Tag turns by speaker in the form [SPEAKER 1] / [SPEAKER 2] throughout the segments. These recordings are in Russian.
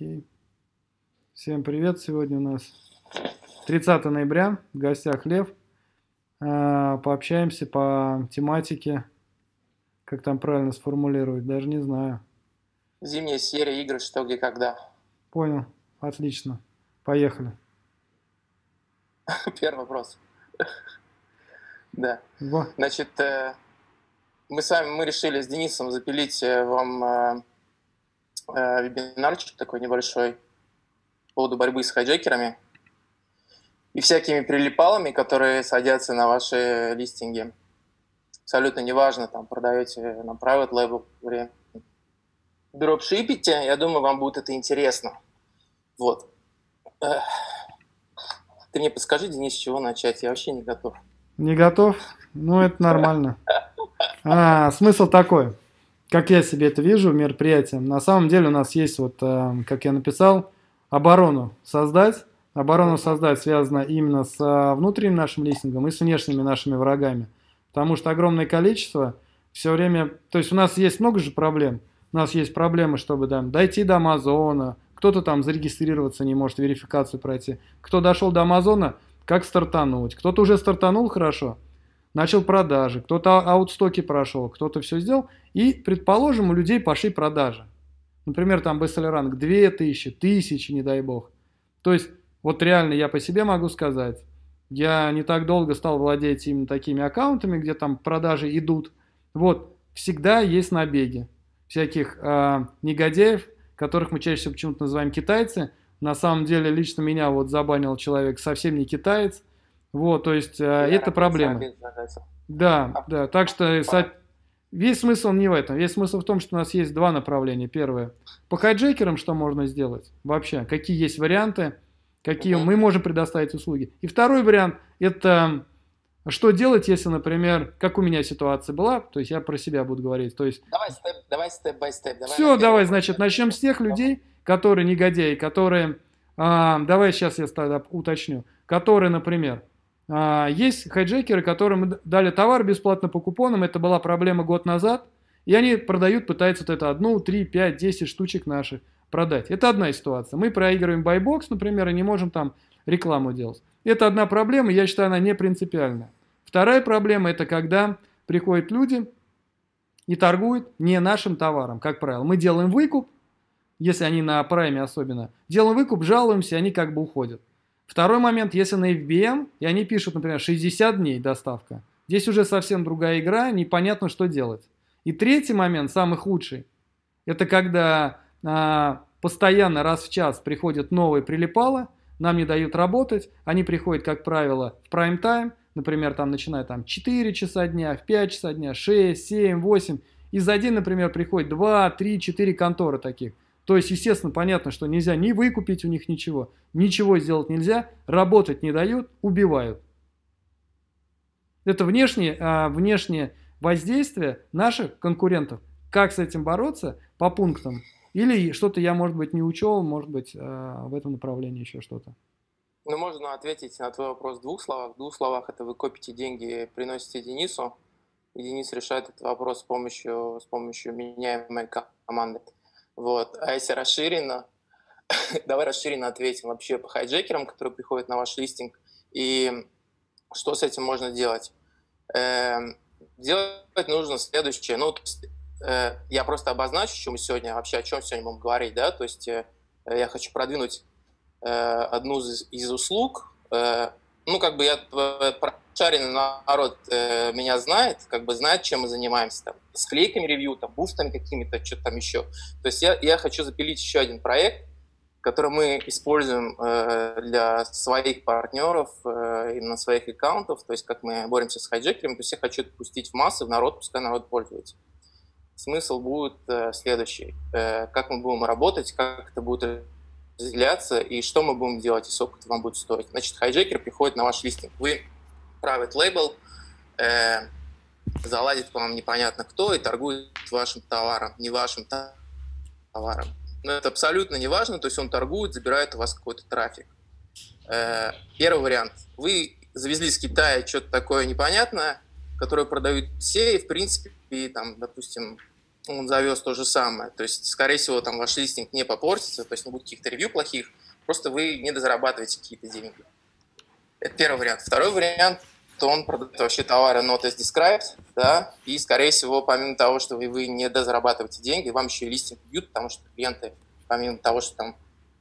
[SPEAKER 1] Окей. Всем привет. Сегодня у нас 30 ноября. В гостях Лев. А, пообщаемся по тематике. Как там правильно сформулировать? Даже не знаю.
[SPEAKER 2] Зимняя серия игр «Что, где, когда».
[SPEAKER 1] Понял. Отлично. Поехали.
[SPEAKER 2] Первый вопрос. Да. Значит, э, мы с вами мы решили с Денисом запилить э, вам э, вебинарчик такой небольшой по поводу борьбы с хайджекерами и всякими прилипалами, которые садятся на ваши листинги. Абсолютно неважно, там продаете на private label дропшипите, я думаю, вам будет это интересно. Вот. Ты мне подскажи, Денис, с чего начать? Я вообще не готов.
[SPEAKER 1] Не готов? Ну, это нормально. А, смысл такой как я себе это вижу, мероприятие. На самом деле у нас есть, вот, э, как я написал, оборону создать. Оборону создать связано именно с э, внутренним нашим листингом и с внешними нашими врагами. Потому что огромное количество все время... То есть у нас есть много же проблем. У нас есть проблемы, чтобы да, дойти до Амазона, кто-то там зарегистрироваться не может, верификацию пройти. Кто дошел до Амазона, как стартануть. Кто-то уже стартанул хорошо, начал продажи, кто-то аутстоки прошел, кто-то все сделал, и, предположим, у людей пошли продажи. Например, там бестселлер-ранг 2000, 1000, не дай бог. То есть, вот реально я по себе могу сказать, я не так долго стал владеть именно такими аккаунтами, где там продажи идут. Вот, всегда есть набеги всяких э, негодяев, которых мы чаще всего почему-то называем китайцы. На самом деле, лично меня вот забанил человек совсем не китаец, вот, то есть э, это проблема. Да, да, так что весь смысл не в этом. Весь смысл в том, что у нас есть два направления. Первое, по хайджекерам что можно сделать вообще, какие есть варианты, какие мы можем предоставить услуги. И второй вариант, это что делать, если, например, как у меня ситуация была, то есть я про себя буду говорить, то есть...
[SPEAKER 2] Давай степ, давай степ by степ.
[SPEAKER 1] Все, давай, значит, начнем с тех людей, которые негодяи, которые... А, давай сейчас я тогда уточню. Которые, например, а, есть хайджекеры, которым дали товар бесплатно по купонам, это была проблема год назад, и они продают, пытаются вот это одну, три, пять, десять штучек наших продать. Это одна ситуация. Мы проигрываем buy box, например, и не можем там рекламу делать. Это одна проблема, я считаю, она не принципиальная. Вторая проблема – это когда приходят люди и торгуют не нашим товаром, как правило. Мы делаем выкуп, если они на прайме особенно, делаем выкуп, жалуемся, они как бы уходят. Второй момент, если на FBM, и они пишут, например, 60 дней доставка, здесь уже совсем другая игра, непонятно, что делать. И третий момент, самый худший, это когда а, постоянно раз в час приходят новые прилипалы, нам не дают работать, они приходят, как правило, в прайм-тайм, например, там начиная там 4 часа дня, в 5 часа дня, 6, 7, 8, и за день, например, приходит 2, 3, 4 конторы таких – то есть, естественно, понятно, что нельзя ни выкупить у них ничего, ничего сделать нельзя, работать не дают, убивают. Это внешнее, а, внешнее воздействие наших конкурентов. Как с этим бороться по пунктам? Или что-то я, может быть, не учел, может быть, а, в этом направлении еще что-то.
[SPEAKER 2] Ну, можно ответить на твой вопрос в двух словах. В двух словах это вы копите деньги, приносите Денису, и Денис решает этот вопрос с помощью, с помощью меняемой команды. Вот. А если расширенно, давай расширенно ответим вообще по хайджекерам, которые приходят на ваш листинг, и что с этим можно делать. Эм, делать нужно следующее. Ну, есть, э, я просто обозначу, чем мы сегодня, вообще о чем сегодня будем говорить, да, то есть э, я хочу продвинуть э, одну из, услуг, ну, как бы я э, шаренный народ э, меня знает, как бы знает, чем мы занимаемся, там, с клейками ревью, там, буфтами какими-то, что-то там еще. То есть я, я хочу запилить еще один проект, который мы используем э, для своих партнеров, э, именно своих аккаунтов, то есть как мы боремся с хайджекерами, то есть я хочу пустить в массы, в народ, пускай народ пользуется. Смысл будет э, следующий. Э, как мы будем работать, как это будет разделяться и что мы будем делать, и сколько это вам будет стоить. Значит, хайджекер приходит на ваш листинг. Вы private label, э, залазит к вам непонятно кто и торгует вашим товаром, не вашим товаром. Но это абсолютно не важно, то есть он торгует, забирает у вас какой-то трафик. Э, первый вариант. Вы завезли с Китая что-то такое непонятное, которое продают все, и в принципе, и, там, допустим, он завез то же самое. То есть, скорее всего, там ваш листинг не попортится, то есть не будет каких-то ревью плохих, просто вы не дозарабатываете какие-то деньги. Это первый вариант. Второй вариант, то он продает вообще товары not as described, да, и, скорее всего, помимо того, что вы, вы не дозарабатываете деньги, вам еще и листинг бьют, потому что клиенты, помимо того, что там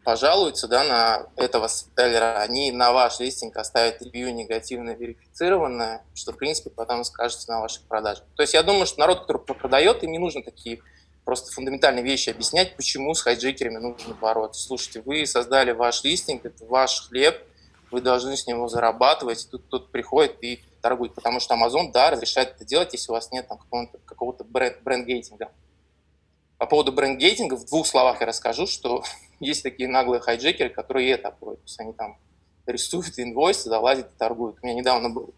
[SPEAKER 2] пожалуются да, на этого селлера, они на ваш листинг оставят ревью негативно верифицированное, что, в принципе, потом скажется на ваших продажах. То есть я думаю, что народ, который продает, им не нужно такие просто фундаментальные вещи объяснять, почему с хайджекерами нужно бороться. Слушайте, вы создали ваш листинг, это ваш хлеб, вы должны с него зарабатывать, тут кто-то приходит и торгует, потому что Amazon, да, разрешает это делать, если у вас нет там какого-то, какого-то бренд, бренд-гейтинга. По поводу бренд-гейтинга в двух словах я расскажу, что есть такие наглые хайджекеры, которые это обходят. То есть они там рисуют инвойсы, залазят и торгуют. У меня недавно был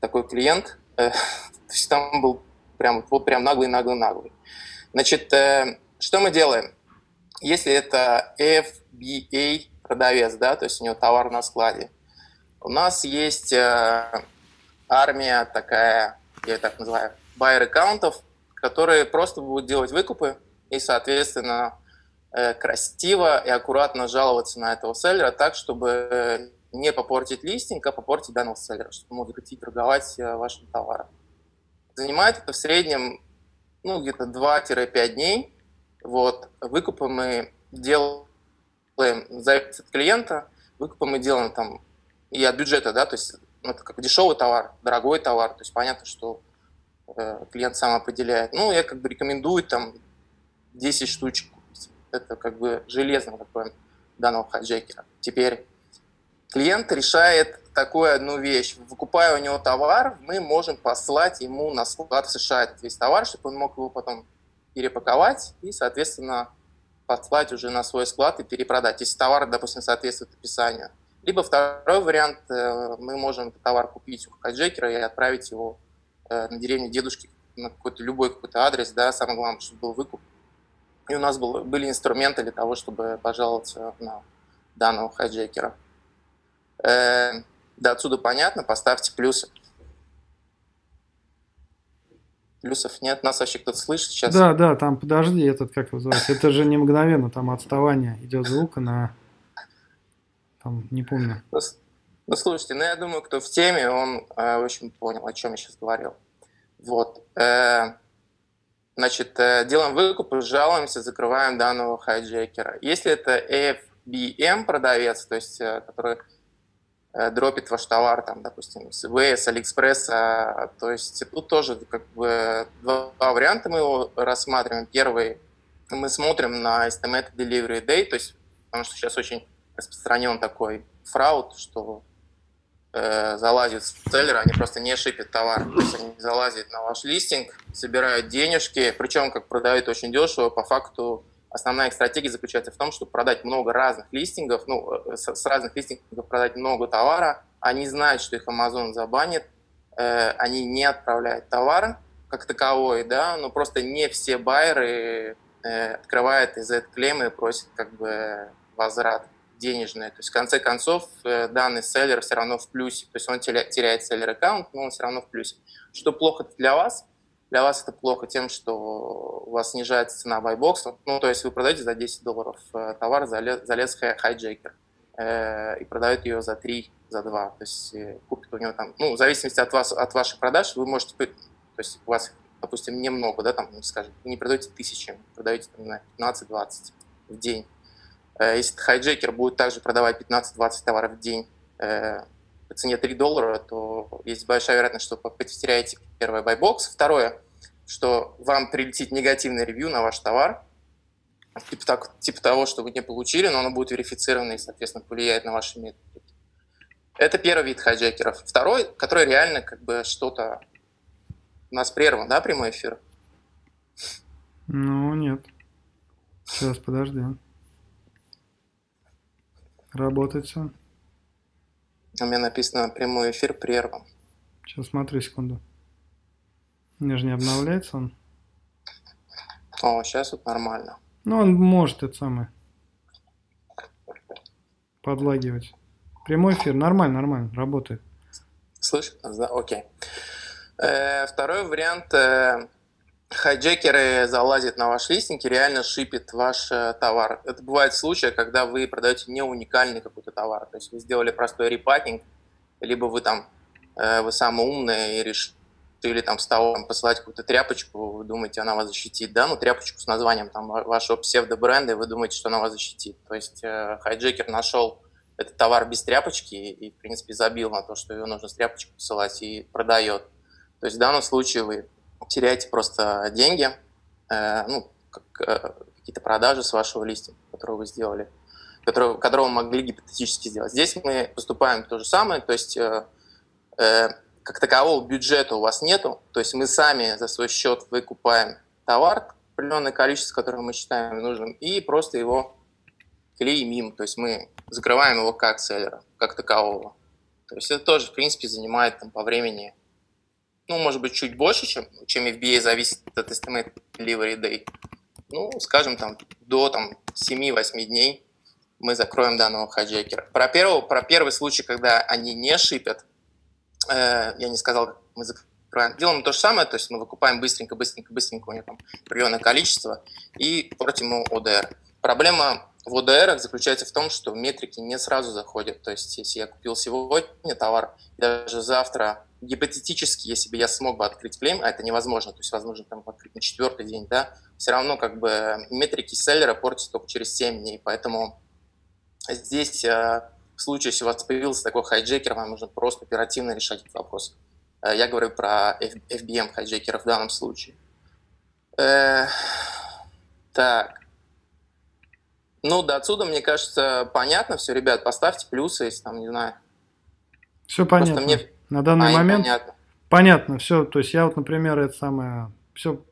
[SPEAKER 2] такой клиент, э, то есть там был прям, вот прям наглый-наглый-наглый. Значит, э, что мы делаем? Если это FBA продавец, да, то есть у него товар на складе, у нас есть э, армия такая, я так называю, байер аккаунтов, которые просто будут делать выкупы и, соответственно, э, красиво и аккуратно жаловаться на этого селлера так, чтобы не попортить листинг, а попортить данного селлера, чтобы ему запретить торговать э, вашим товаром. Занимает это в среднем ну, где-то 2-5 дней. Вот. Выкупы мы делаем зависит от клиента, выкупы мы делаем там и от бюджета, да, то есть ну, это как дешевый товар, дорогой товар, то есть понятно, что э, клиент сам определяет. Ну, я как бы рекомендую там 10 штучек купить. Это как бы железно такое данного хайджекера. Теперь клиент решает такую одну вещь. Выкупая у него товар, мы можем послать ему на склад в США весь товар, чтобы он мог его потом перепаковать и, соответственно, послать уже на свой склад и перепродать, если товар, допустим, соответствует описанию. Либо второй вариант, э, мы можем товар купить у хайджекера и отправить его э, на деревню дедушки на какой-то любой какой-то адрес, да, самое главное, чтобы был выкуп, и у нас был, были инструменты для того, чтобы пожаловаться на данного хайджекера. Э, да, отсюда понятно, поставьте плюсы. Плюсов нет, нас вообще кто-то слышит сейчас?
[SPEAKER 1] Да, да, там, подожди, этот, как называется, это же не мгновенно, там отставание идет звука на, там, не помню.
[SPEAKER 2] Ну, ну слушайте, ну, я думаю, кто в теме, он э, очень понял, о чем я сейчас говорил. Вот. Э, Значит, э, делаем выкуп, жалуемся, закрываем данного хайджекера. Если это FBM продавец, то есть э, который э, дропит ваш товар, там, допустим, с eBay, с AliExpress, то есть тут тоже как бы два варианта мы его рассматриваем. Первый, мы смотрим на Estimated Delivery Day, то есть, потому что сейчас очень распространен такой фрауд, что э, залазят в селлеры, они просто не шипят товар. То есть они залазят на ваш листинг, собирают денежки, причем как продают очень дешево, по факту основная их стратегия заключается в том, чтобы продать много разных листингов, ну, э, с, разных листингов продать много товара, они знают, что их Amazon забанит, э, они не отправляют товар как таковой, да, но просто не все байеры э, открывают из этого клейма и просят как бы возврат денежные. То есть, в конце концов, э, данный seller все равно в плюсе. То есть, он теряет seller-аккаунт, но он все равно в плюсе. Что плохо для вас? Для вас это плохо тем, что у вас снижается цена байбокса. Ну, то есть, вы продаете за 10 долларов э, товар, залез, залез hijacker э, и продает ее за 3, за 2. То есть, купит у него там, ну, в зависимости от вас, от ваших продаж, вы можете, то есть, у вас, допустим, немного, да, там, скажем, не продаете тысячи, продаете там, на 15-20 в день если hijacker будет также продавать 15-20 товаров в день э, по цене 3 доллара, то есть большая вероятность, что потеряете первое buy box. Второе, что вам прилетит негативный review на ваш товар, типа, так, типа того, что вы не получили, но оно будет верифицировано и, соответственно, повлияет на ваши метрики. Это первый вид хайджекеров. Второй, который реально как бы что-то... У нас прерван, да, прямой эфир?
[SPEAKER 1] Ну, нет. Сейчас, подожди. Работает все.
[SPEAKER 2] У меня написано прямой эфир прерван.
[SPEAKER 1] Сейчас смотри секунду. Мне же не обновляется он.
[SPEAKER 2] О, сейчас вот нормально.
[SPEAKER 1] Ну, он может это самое. Подлагивать. Прямой эфир. Нормально, нормально. Работает.
[SPEAKER 2] Слышь? Да, окей. Э, второй вариант. Э, хайджекеры залазят на ваш листинг и реально шипят ваш э, товар. Это бывает в случае, когда вы продаете не уникальный какой-то товар. То есть вы сделали простой repacking, либо вы там э, вы самый умный и решили там с того посылать какую-то тряпочку, вы думаете, она вас защитит, да, ну тряпочку с названием там вашего псевдобренда, и вы думаете, что она вас защитит. То есть э, hijacker нашел этот товар без тряпочки и, в принципе, забил на то, что его нужно с тряпочкой посылать и продает. То есть в данном случае вы теряете просто деньги, э, ну, как, э, какие-то продажи с вашего листинга, которые вы сделали, которые, которые вы могли гипотетически сделать. Здесь мы поступаем то же самое, то есть э, э, как такового бюджета у вас нету, то есть мы сами за свой счет выкупаем товар, определенное количество, которое мы считаем нужным, и просто его клеймим, то есть мы закрываем его как селлера, как такового. То есть это тоже, в принципе, занимает там, по времени ну, может быть, чуть больше, чем, чем FBA зависит от Estimate Delivery Day. Ну, скажем, там, до там, 7-8 дней мы закроем данного хайджекера. Про, первого, про первый случай, когда они не шипят, э, я не сказал, мы закрываем. Делаем то же самое, то есть мы выкупаем быстренько, быстренько, быстренько, у него там определенное количество, и портим ему ОДР. Проблема в ОДР заключается в том, что метрики не сразу заходят. То есть, если я купил сегодня товар, даже завтра гипотетически, если бы я смог бы открыть клейм, а это невозможно, то есть возможно там открыть на четвертый день, да, все равно как бы метрики селлера портятся только через 7 дней, поэтому здесь э, в случае, если у вас появился такой хайджекер, вам нужно просто оперативно решать этот вопрос. Э, я говорю про FBM хайджекера в данном случае. Э, так. Ну, до отсюда, мне кажется, понятно все. Ребят, поставьте плюсы, если там, не знаю.
[SPEAKER 1] Все понятно. Просто мне на данный а, момент понятно. понятно, все. То есть я вот, например, это самое, все,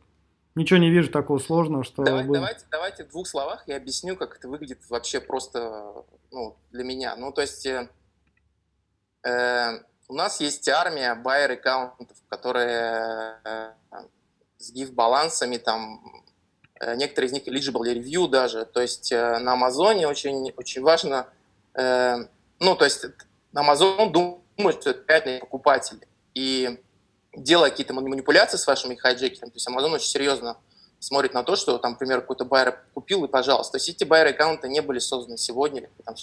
[SPEAKER 1] ничего не вижу такого сложного, что...
[SPEAKER 2] Давай, будем... давайте, давайте в двух словах я объясню, как это выглядит вообще просто ну, для меня. Ну, то есть э, э, у нас есть армия байер аккаунтов, которые э, с гиф-балансами, там, некоторые из них eligible review даже. То есть э, на Амазоне очень, очень важно, э, ну, то есть на думает, думают, что это реальные покупатели. И делая какие-то манипуляции с вашими хайджекерами, то есть Amazon очень серьезно смотрит на то, что, там, например, какой-то байер купил, и пожалуйста. То есть эти байер-аккаунты не были созданы сегодня или там,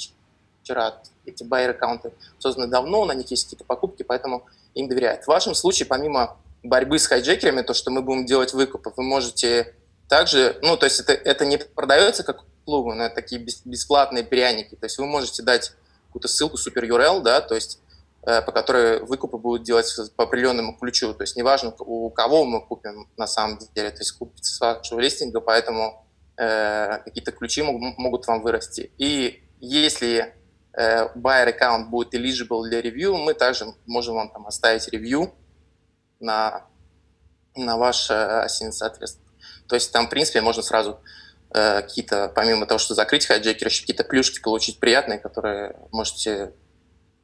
[SPEAKER 2] вчера. Эти байер-аккаунты созданы давно, на них есть какие-то покупки, поэтому им доверяют. В вашем случае, помимо борьбы с хайджекерами, то, что мы будем делать выкупы, вы можете также, ну, то есть это, это не продается как услуга, но это такие бесплатные пряники. То есть вы можете дать какую-то ссылку, супер URL, да, то есть Э, по которой выкупы будут делать по определенному ключу. То есть неважно, у кого мы купим на самом деле, то есть купится с вашего листинга, поэтому э, какие-то ключи могут, могут вам вырасти. И если э, buyer аккаунт будет eligible для ревью, мы также можем вам там оставить ревью на, на ваш э, соответственно. То есть там, в принципе, можно сразу э, какие-то, помимо того, что закрыть хайджекер, еще какие-то плюшки получить приятные, которые можете,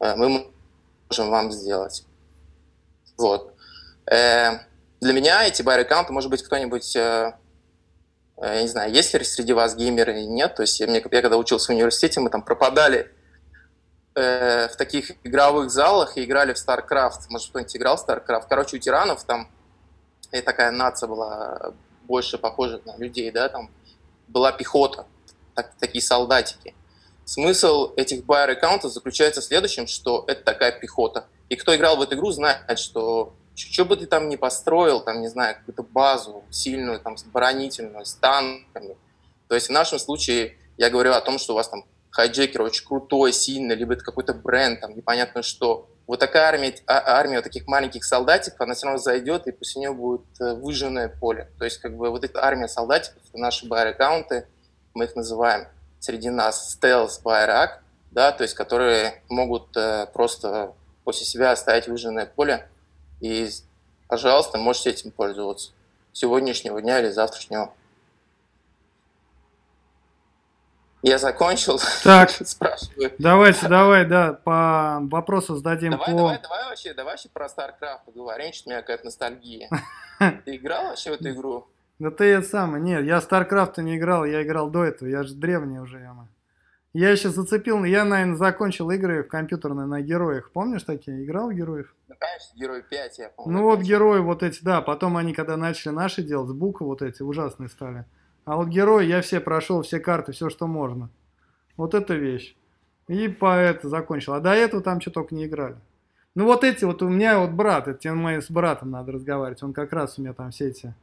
[SPEAKER 2] э, мы можем вам сделать. Вот. Э, для меня эти байер-аккаунты, может быть, кто-нибудь, э, э, я не знаю, есть ли среди вас геймеры или нет. То есть я, я когда учился в университете, мы там пропадали э, в таких игровых залах и играли в StarCraft. Может, кто-нибудь играл в StarCraft? Короче, у тиранов там и такая нация была больше похожа на людей, да, там была пехота, так, такие солдатики. Смысл этих байер аккаунтов заключается в следующем, что это такая пехота. И кто играл в эту игру, знает, что что бы ты там ни построил, там, не знаю, какую-то базу сильную, там, оборонительную, с танками. То есть в нашем случае я говорю о том, что у вас там hijacker очень крутой, сильный, либо это какой-то бренд, там, непонятно что. Вот такая армия, а, армия вот таких маленьких солдатиков, она все равно зайдет, и после нее будет э, выжженное поле. То есть, как бы, вот эта армия солдатиков, это наши buyer-аккаунты, мы их называем среди нас stealth buyer acc, да, то есть которые могут э, просто после себя оставить выжженное поле, и, пожалуйста, можете этим пользоваться сегодняшнего дня или завтрашнего. Я закончил.
[SPEAKER 1] Так, спрашиваю. Давайте, давай, да, по вопросу зададим
[SPEAKER 2] давай,
[SPEAKER 1] по...
[SPEAKER 2] Давай, давай вообще, давай вообще про StarCraft поговорим, что у меня какая-то ностальгия. Ты играл вообще в эту игру?
[SPEAKER 1] Да ты это самое, нет, я StarCraft не играл, я играл до этого, я же древний уже, яма. Я еще зацепил, я, наверное, закончил игры в компьютерные на героях. Помнишь такие? Играл в героев?
[SPEAKER 2] Ну, конечно, герой 5, я помню.
[SPEAKER 1] Ну вот герои вот эти, да. Потом они, когда начали наши делать, бука вот эти ужасные стали. А вот герои я все прошел, все карты, все, что можно. Вот эта вещь. И по это закончил. А до этого там что только не играли. Ну вот эти вот у меня вот брат, это мы с братом надо разговаривать. Он как раз у меня там все эти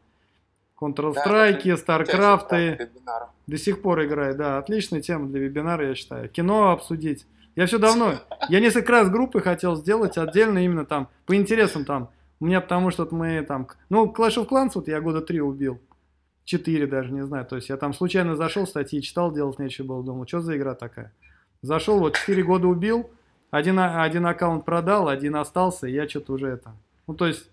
[SPEAKER 1] Counter-Strike, да, Старкрафты. До сих пор играет, да. Отличная тема для вебинара, я считаю. Кино обсудить. Я все давно, я несколько раз группы хотел сделать отдельно именно там, по интересам там. У меня потому что мы там, ну, Clash of Clans вот я года три убил. Четыре даже, не знаю. То есть я там случайно зашел, статьи читал, делать нечего было. Думал, что за игра такая? Зашел, вот четыре года убил, один, один аккаунт продал, один остался, и я что-то уже это... Ну, то есть,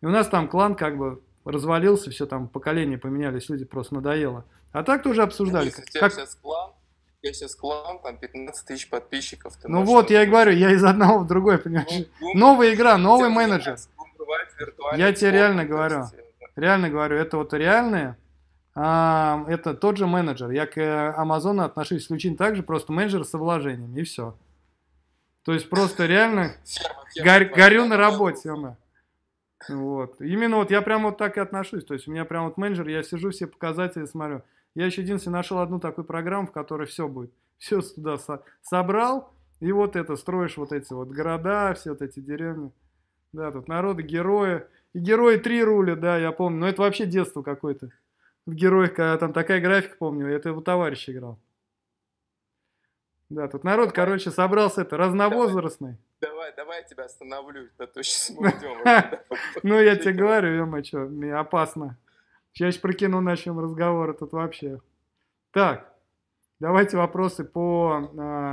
[SPEAKER 1] у нас там клан как бы развалился, все там поколения поменялись, люди просто надоело. А так тоже обсуждали.
[SPEAKER 2] Если у как... сейчас клан, я сейчас клан, там 15 тысяч подписчиков.
[SPEAKER 1] Ну вот, я и говорю, я из одного в другой, понимаешь? Ну, Новая игра, новый менеджер. Я тебе реально говорю, реально говорю, это вот реальные, а, это тот же менеджер. Я к Амазону отношусь исключительно так же, просто менеджер со вложениями, и все. То есть просто реально горю на работе. Вот. Именно вот я прям вот так и отношусь. То есть у меня прям вот менеджер, я сижу, все показатели смотрю. Я еще единственное нашел одну такую программу, в которой все будет. Все туда со собрал, и вот это, строишь вот эти вот города, все вот эти деревни. Да, тут народы, герои. И герои три руля, да, я помню. Но это вообще детство какое-то. В героях, когда там такая графика, помню, это его товарищ играл. Да, тут народ, короче, собрался это разновозрастный.
[SPEAKER 2] Давай, давай я тебя остановлю, а то сейчас мы уйдем.
[SPEAKER 1] Ну, я тебе говорю, ё что, мне опасно. Сейчас прокину начнем разговор, тут вообще. Так, давайте вопросы по...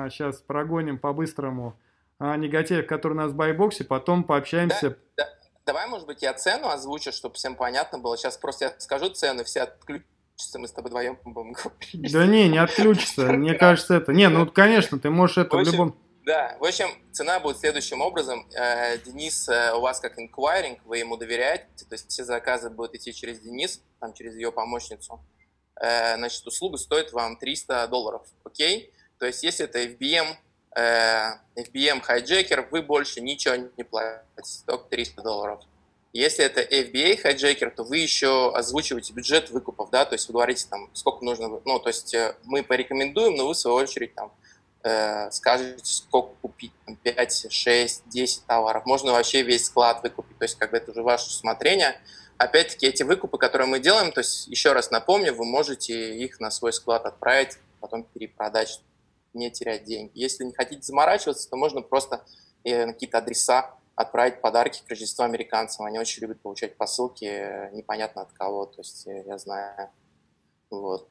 [SPEAKER 1] сейчас а, прогоним по-быстрому а, негатив, который у нас в байбоксе, потом пообщаемся.
[SPEAKER 2] Давай, может быть, я цену озвучу, чтобы всем понятно было. Сейчас просто я скажу цену, все отключатся, мы с тобой вдвоем будем
[SPEAKER 1] говорить. Да не, не отключится. Мне кажется, это... Не, ну, конечно, ты можешь это в любом...
[SPEAKER 2] Да, в общем, цена будет следующим образом. Э, Денис э, у вас как инквайринг, вы ему доверяете, то есть все заказы будут идти через Денис, там через ее помощницу. Э, значит, услуга стоит вам 300 долларов, окей? То есть если это FBM, FBM hijacker, вы больше ничего не платите, только 300 долларов. Если это FBA hijacker, то вы еще озвучиваете бюджет выкупов, да, то есть вы говорите там, сколько нужно, ну, то есть мы порекомендуем, но вы в свою очередь там э, скажете, сколько купить, там, 5, 6, 10 товаров. Можно вообще весь склад выкупить, то есть как бы это уже ваше усмотрение. Опять-таки эти выкупы, которые мы делаем, то есть еще раз напомню, вы можете их на свой склад отправить, потом перепродать, не терять деньги. Если не хотите заморачиваться, то можно просто э, на какие-то адреса отправить подарки к Рождеству американцам. Они очень любят получать посылки, э, непонятно от кого, то есть э, я знаю. Вот.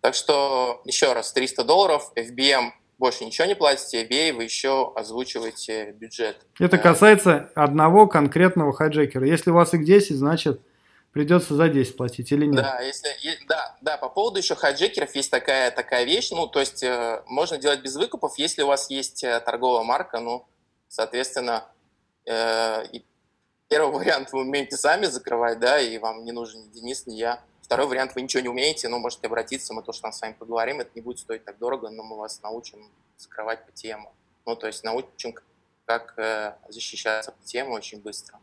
[SPEAKER 2] Так что еще раз, 300 долларов, FBM больше ничего не платите, бей, вы еще озвучиваете бюджет.
[SPEAKER 1] Это касается одного конкретного хайджекера. Если у вас их 10, значит придется за 10 платить или нет?
[SPEAKER 2] Да, если, да, да, по поводу еще хайджекеров есть такая, такая вещь, ну, то есть э, можно делать без выкупов, если у вас есть э, торговая марка, ну, соответственно, э, и первый вариант вы умеете сами закрывать, да, и вам не нужен ни Денис, ни я. Второй вариант, вы ничего не умеете, но можете обратиться, мы тоже там с вами поговорим, это не будет стоить так дорого, но мы вас научим скрывать по тему. Ну, то есть научим, как э, защищаться по тему очень быстро.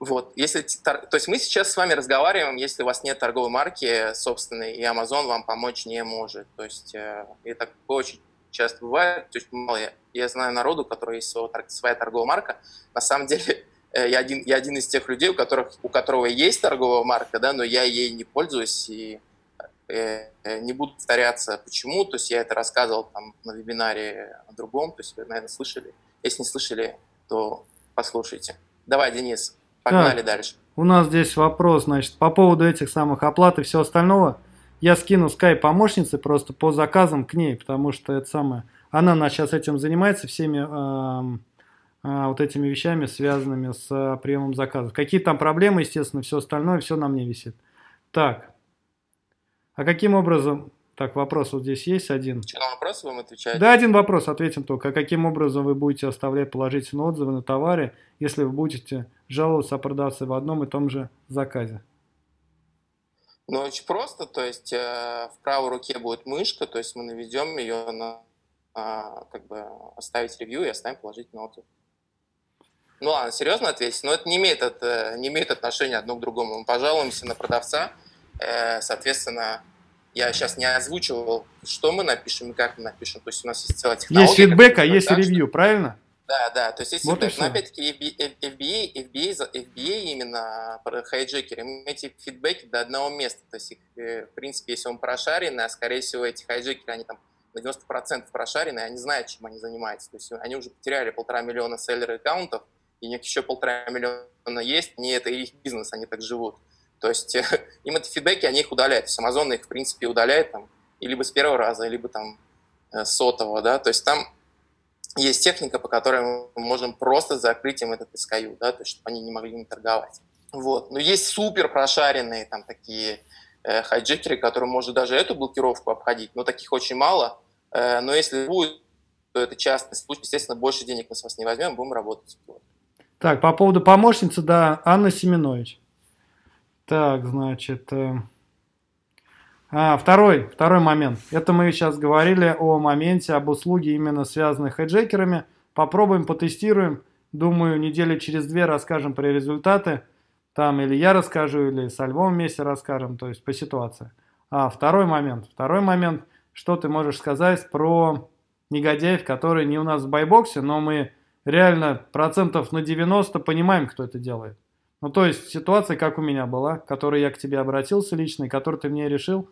[SPEAKER 2] Вот, если, то есть мы сейчас с вами разговариваем, если у вас нет торговой марки собственной, и Amazon вам помочь не может. То есть э, и такое очень часто бывает. То есть мало я, я знаю народу, у которого есть своя торговая марка. На самом деле Э, я один, я один из тех людей, у, которых, у которого есть торговая марка, да, но я ей не пользуюсь и э, э, не буду повторяться, почему. То есть я это рассказывал там на вебинаре о другом, то есть вы, наверное, слышали. Если не слышали, то послушайте. Давай, Денис, погнали так, дальше.
[SPEAKER 1] У нас здесь вопрос, значит, по поводу этих самых оплат и всего остального. Я скину скайп помощницы просто по заказам к ней, потому что это самое... Она нас сейчас этим занимается, всеми эм, а, вот этими вещами, связанными с а, приемом заказов. Какие там проблемы, естественно, все остальное, все на мне висит. Так, а каким образом... Так, вопрос вот здесь есть один.
[SPEAKER 2] Что, на вопрос вам отвечаете?
[SPEAKER 1] Да, один вопрос, ответим только. А каким образом вы будете оставлять положительные отзывы на товаре, если вы будете жаловаться о продавце в одном и том же заказе?
[SPEAKER 2] Ну, очень просто, то есть э, в правой руке будет мышка, то есть мы наведем ее на, э, как бы, оставить ревью и оставим положительный отзыв. Ну ладно, серьезно ответить, но это не имеет, это, не имеет отношения одно к другому. Мы пожалуемся на продавца, э, соответственно, я сейчас не озвучивал, что мы напишем и как мы напишем. То есть у нас есть целая технология.
[SPEAKER 1] Есть фидбэк, а есть ревью, правильно?
[SPEAKER 2] Да, да, то есть есть вот фидбэк. Но опять-таки FBA, FBA, FBA именно хайджекеры, эти фидбэки до одного места. То есть их, э, в принципе, если он прошаренный, а скорее всего эти хайджекеры, они там на 90% прошаренные, они знают, чем они занимаются. То есть они уже потеряли полтора миллиона селлер аккаунтов, и у них еще полтора миллиона есть, не это их бизнес, они так живут. То есть им эти фидбэки, они их удаляют. То есть Amazon их, в принципе, удаляет там, либо с первого раза, либо там э, сотого, да, то есть там есть техника, по которой мы можем просто закрыть им этот SKU, да, то есть чтобы они не могли не торговать. Вот. Но есть супер прошаренные там такие э, хайджекеры, которые может даже эту блокировку обходить, но таких очень мало. Э, но если будет, то это частный случай, естественно, больше денег мы с вас не возьмем, будем работать.
[SPEAKER 1] Так, по поводу помощницы, да, Анна Семенович. Так, значит... Э... А, второй, второй момент. Это мы сейчас говорили о моменте, об услуге именно связанной с хеджекерами. Попробуем, потестируем. Думаю, недели через две расскажем про результаты. Там или я расскажу, или со Львом вместе расскажем, то есть по ситуации. А, второй момент. Второй момент, что ты можешь сказать про негодяев, которые не у нас в байбоксе, но мы реально процентов на 90 понимаем, кто это делает. Ну, то есть ситуация, как у меня была, которой я к тебе обратился лично, и которую ты мне решил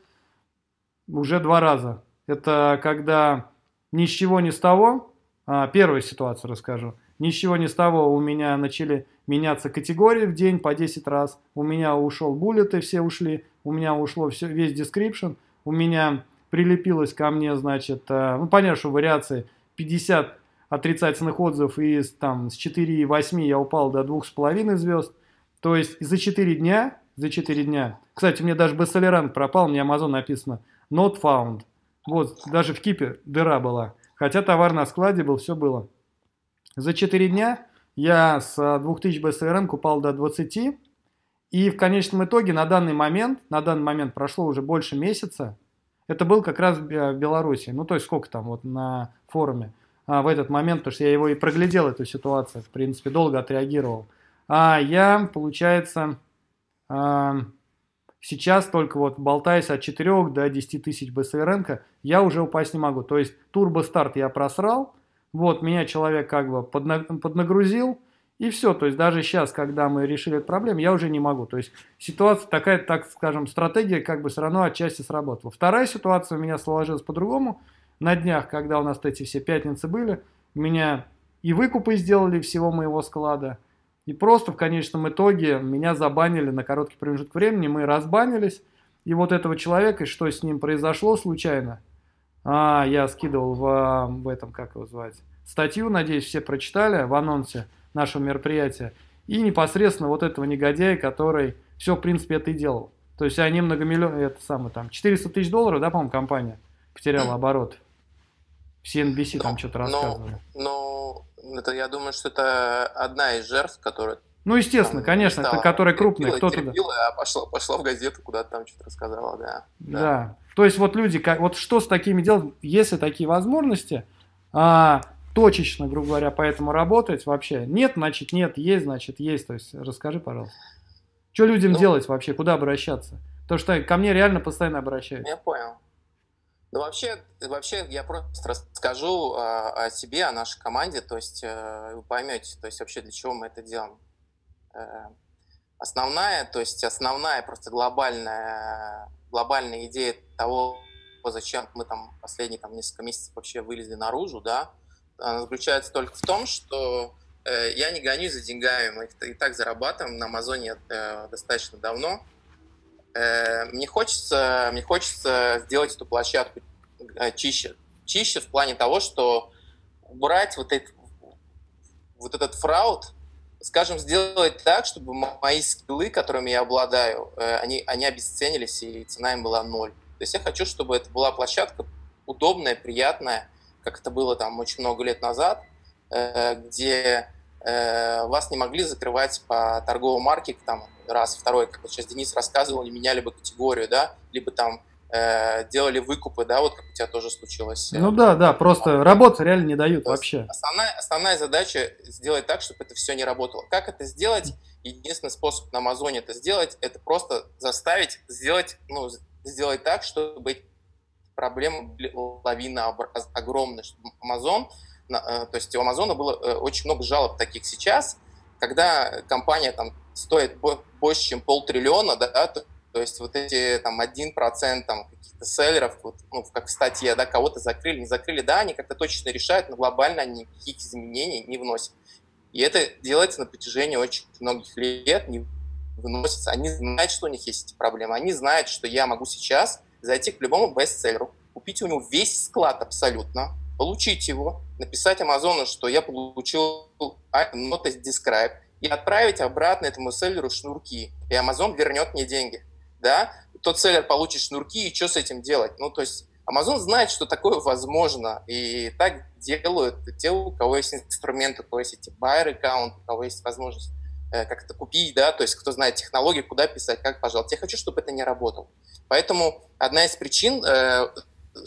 [SPEAKER 1] уже два раза. Это когда ни с чего ни с того, а, первую ситуацию расскажу, ни с чего ни с того у меня начали меняться категории в день по 10 раз, у меня ушел буллеты, все ушли, у меня ушло все, весь description, у меня прилепилось ко мне, значит, а, ну, понятно, что вариации 50 отрицательных отзывов, и там с 4,8 я упал до 2,5 звезд, то есть за 4 дня, за 4 дня, кстати, мне даже бестселлерант пропал, мне Amazon написано not found. Вот, даже в кипе дыра была. Хотя товар на складе был, все было. За 4 дня я с 2000 бестселлеран упал до 20. И в конечном итоге на данный момент, на данный момент прошло уже больше месяца, это был как раз в Беларуси. Ну, то есть сколько там вот на форуме а, в этот момент, потому что я его и проглядел, эту ситуацию, в принципе, долго отреагировал. А я, получается, а, сейчас только вот болтаясь от 4 до 10 тысяч БСРН, я уже упасть не могу. То есть турбо-старт я просрал, вот меня человек как бы поднагрузил, и все. То есть даже сейчас, когда мы решили эту проблему, я уже не могу. То есть ситуация такая, так скажем, стратегия как бы все равно отчасти сработала. Вторая ситуация у меня сложилась по-другому. На днях, когда у нас эти все пятницы были, меня и выкупы сделали всего моего склада – и просто в конечном итоге меня забанили на короткий промежуток времени, мы разбанились. И вот этого человека, что с ним произошло случайно, а, я скидывал в, в этом, как его звать, статью, надеюсь, все прочитали в анонсе нашего мероприятия. И непосредственно вот этого негодяя, который все, в принципе, это и делал. То есть они многомиллион, это самое там, 400 тысяч долларов, да, по-моему, компания потеряла оборот. В CNBC там что-то рассказывали.
[SPEAKER 2] Но, но это, я думаю, что это одна из жертв, которая
[SPEAKER 1] ну, естественно, там, конечно, стала, это которая крупная, кто-то...
[SPEAKER 2] Терпила, а пошла, пошла в газету, куда-то там что-то рассказала, да,
[SPEAKER 1] да. Да, то есть вот люди, вот что с такими делать, если такие возможности, а, точечно, грубо говоря, поэтому работать вообще, нет, значит нет, есть, значит есть, то есть расскажи, пожалуйста. Что людям ну, делать вообще, куда обращаться? Потому что ко мне реально постоянно обращаются.
[SPEAKER 2] Я понял. Ну, вообще, вообще я просто расскажу э, о себе, о нашей команде, то есть э, вы поймете, то есть вообще для чего мы это делаем. Э, основная, то есть основная просто глобальная, глобальная идея того, зачем мы там последние там, несколько месяцев вообще вылезли наружу, да, она заключается только в том, что э, я не гонюсь за деньгами, мы их и так зарабатываем на Амазоне э, достаточно давно, мне хочется, мне хочется сделать эту площадку э, чище. Чище в плане того, что убрать вот, этот вот этот фрауд, скажем, сделать так, чтобы мои скиллы, которыми я обладаю, э, они, они обесценились, и цена им была ноль. То есть я хочу, чтобы это была площадка удобная, приятная, как это было там очень много лет назад, где э, вас не могли закрывать по торговым марке, там, раз, второй, как вот сейчас Денис рассказывал, не меняли бы категорию, да, либо там э, делали выкупы, да, вот как у тебя тоже случилось.
[SPEAKER 1] Ну да, да, просто работы реально не дают вообще.
[SPEAKER 2] Основная, основная задача сделать так, чтобы это все не работало. Как это сделать? Единственный способ на Амазоне это сделать, это просто заставить сделать, ну, сделать так, чтобы проблема лавина огромная, чтобы Amazon, э, то есть у Амазона было э, очень много жалоб таких сейчас, когда компания там стоит больше, чем полтриллиона, да, то, то есть вот эти там один процент там каких-то селлеров, вот, ну, как в статье, да, кого-то закрыли, не закрыли, да, они как-то точно решают, но глобально они никаких изменений не вносят. И это делается на протяжении очень многих лет, не выносится. Они знают, что у них есть эти проблемы. Они знают, что я могу сейчас зайти к любому бестселлеру, купить у него весь склад абсолютно, получить его, написать Амазону, что я получил notice describe, и отправить обратно этому селлеру шнурки. И Amazon вернет мне деньги. Да? Тот селлер получит шнурки, и что с этим делать? Ну, то есть Amazon знает, что такое возможно, и так делают те, у кого есть инструменты, у кого есть эти buyer аккаунт, у кого есть возможность э, как это купить, да, то есть кто знает технологии, куда писать, как, пожалуйста. Я хочу, чтобы это не работало. Поэтому одна из причин, э,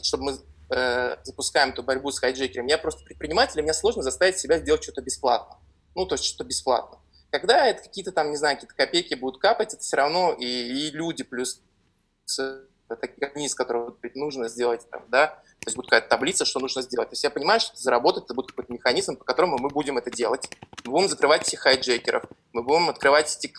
[SPEAKER 2] чтобы мы э, запускаем эту борьбу с хайджекером, я просто предприниматель, мне сложно заставить себя сделать что-то бесплатно. Ну, то есть что-то бесплатно. Когда это какие-то там, не знаю, какие-то копейки будут капать, это все равно и, и люди плюс такие как низ, который нужно сделать там, да, то есть будет какая-то таблица, что нужно сделать. То есть я понимаю, что заработать это будет какой-то механизм, по которому мы будем это делать. Мы будем закрывать всех хайджекеров, мы будем открывать эти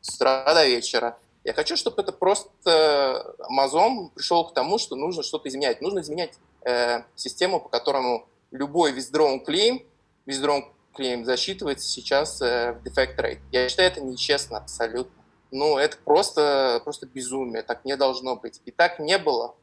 [SPEAKER 2] с утра до вечера. Я хочу, чтобы это просто Amazon пришел к тому, что нужно что-то изменять. Нужно изменять э, систему, по которому любой withdrawn claim, withdrawn claim засчитывается сейчас э, в defect rate. Я считаю, это нечестно абсолютно. Ну, это просто, просто безумие, так не должно быть. И так не было.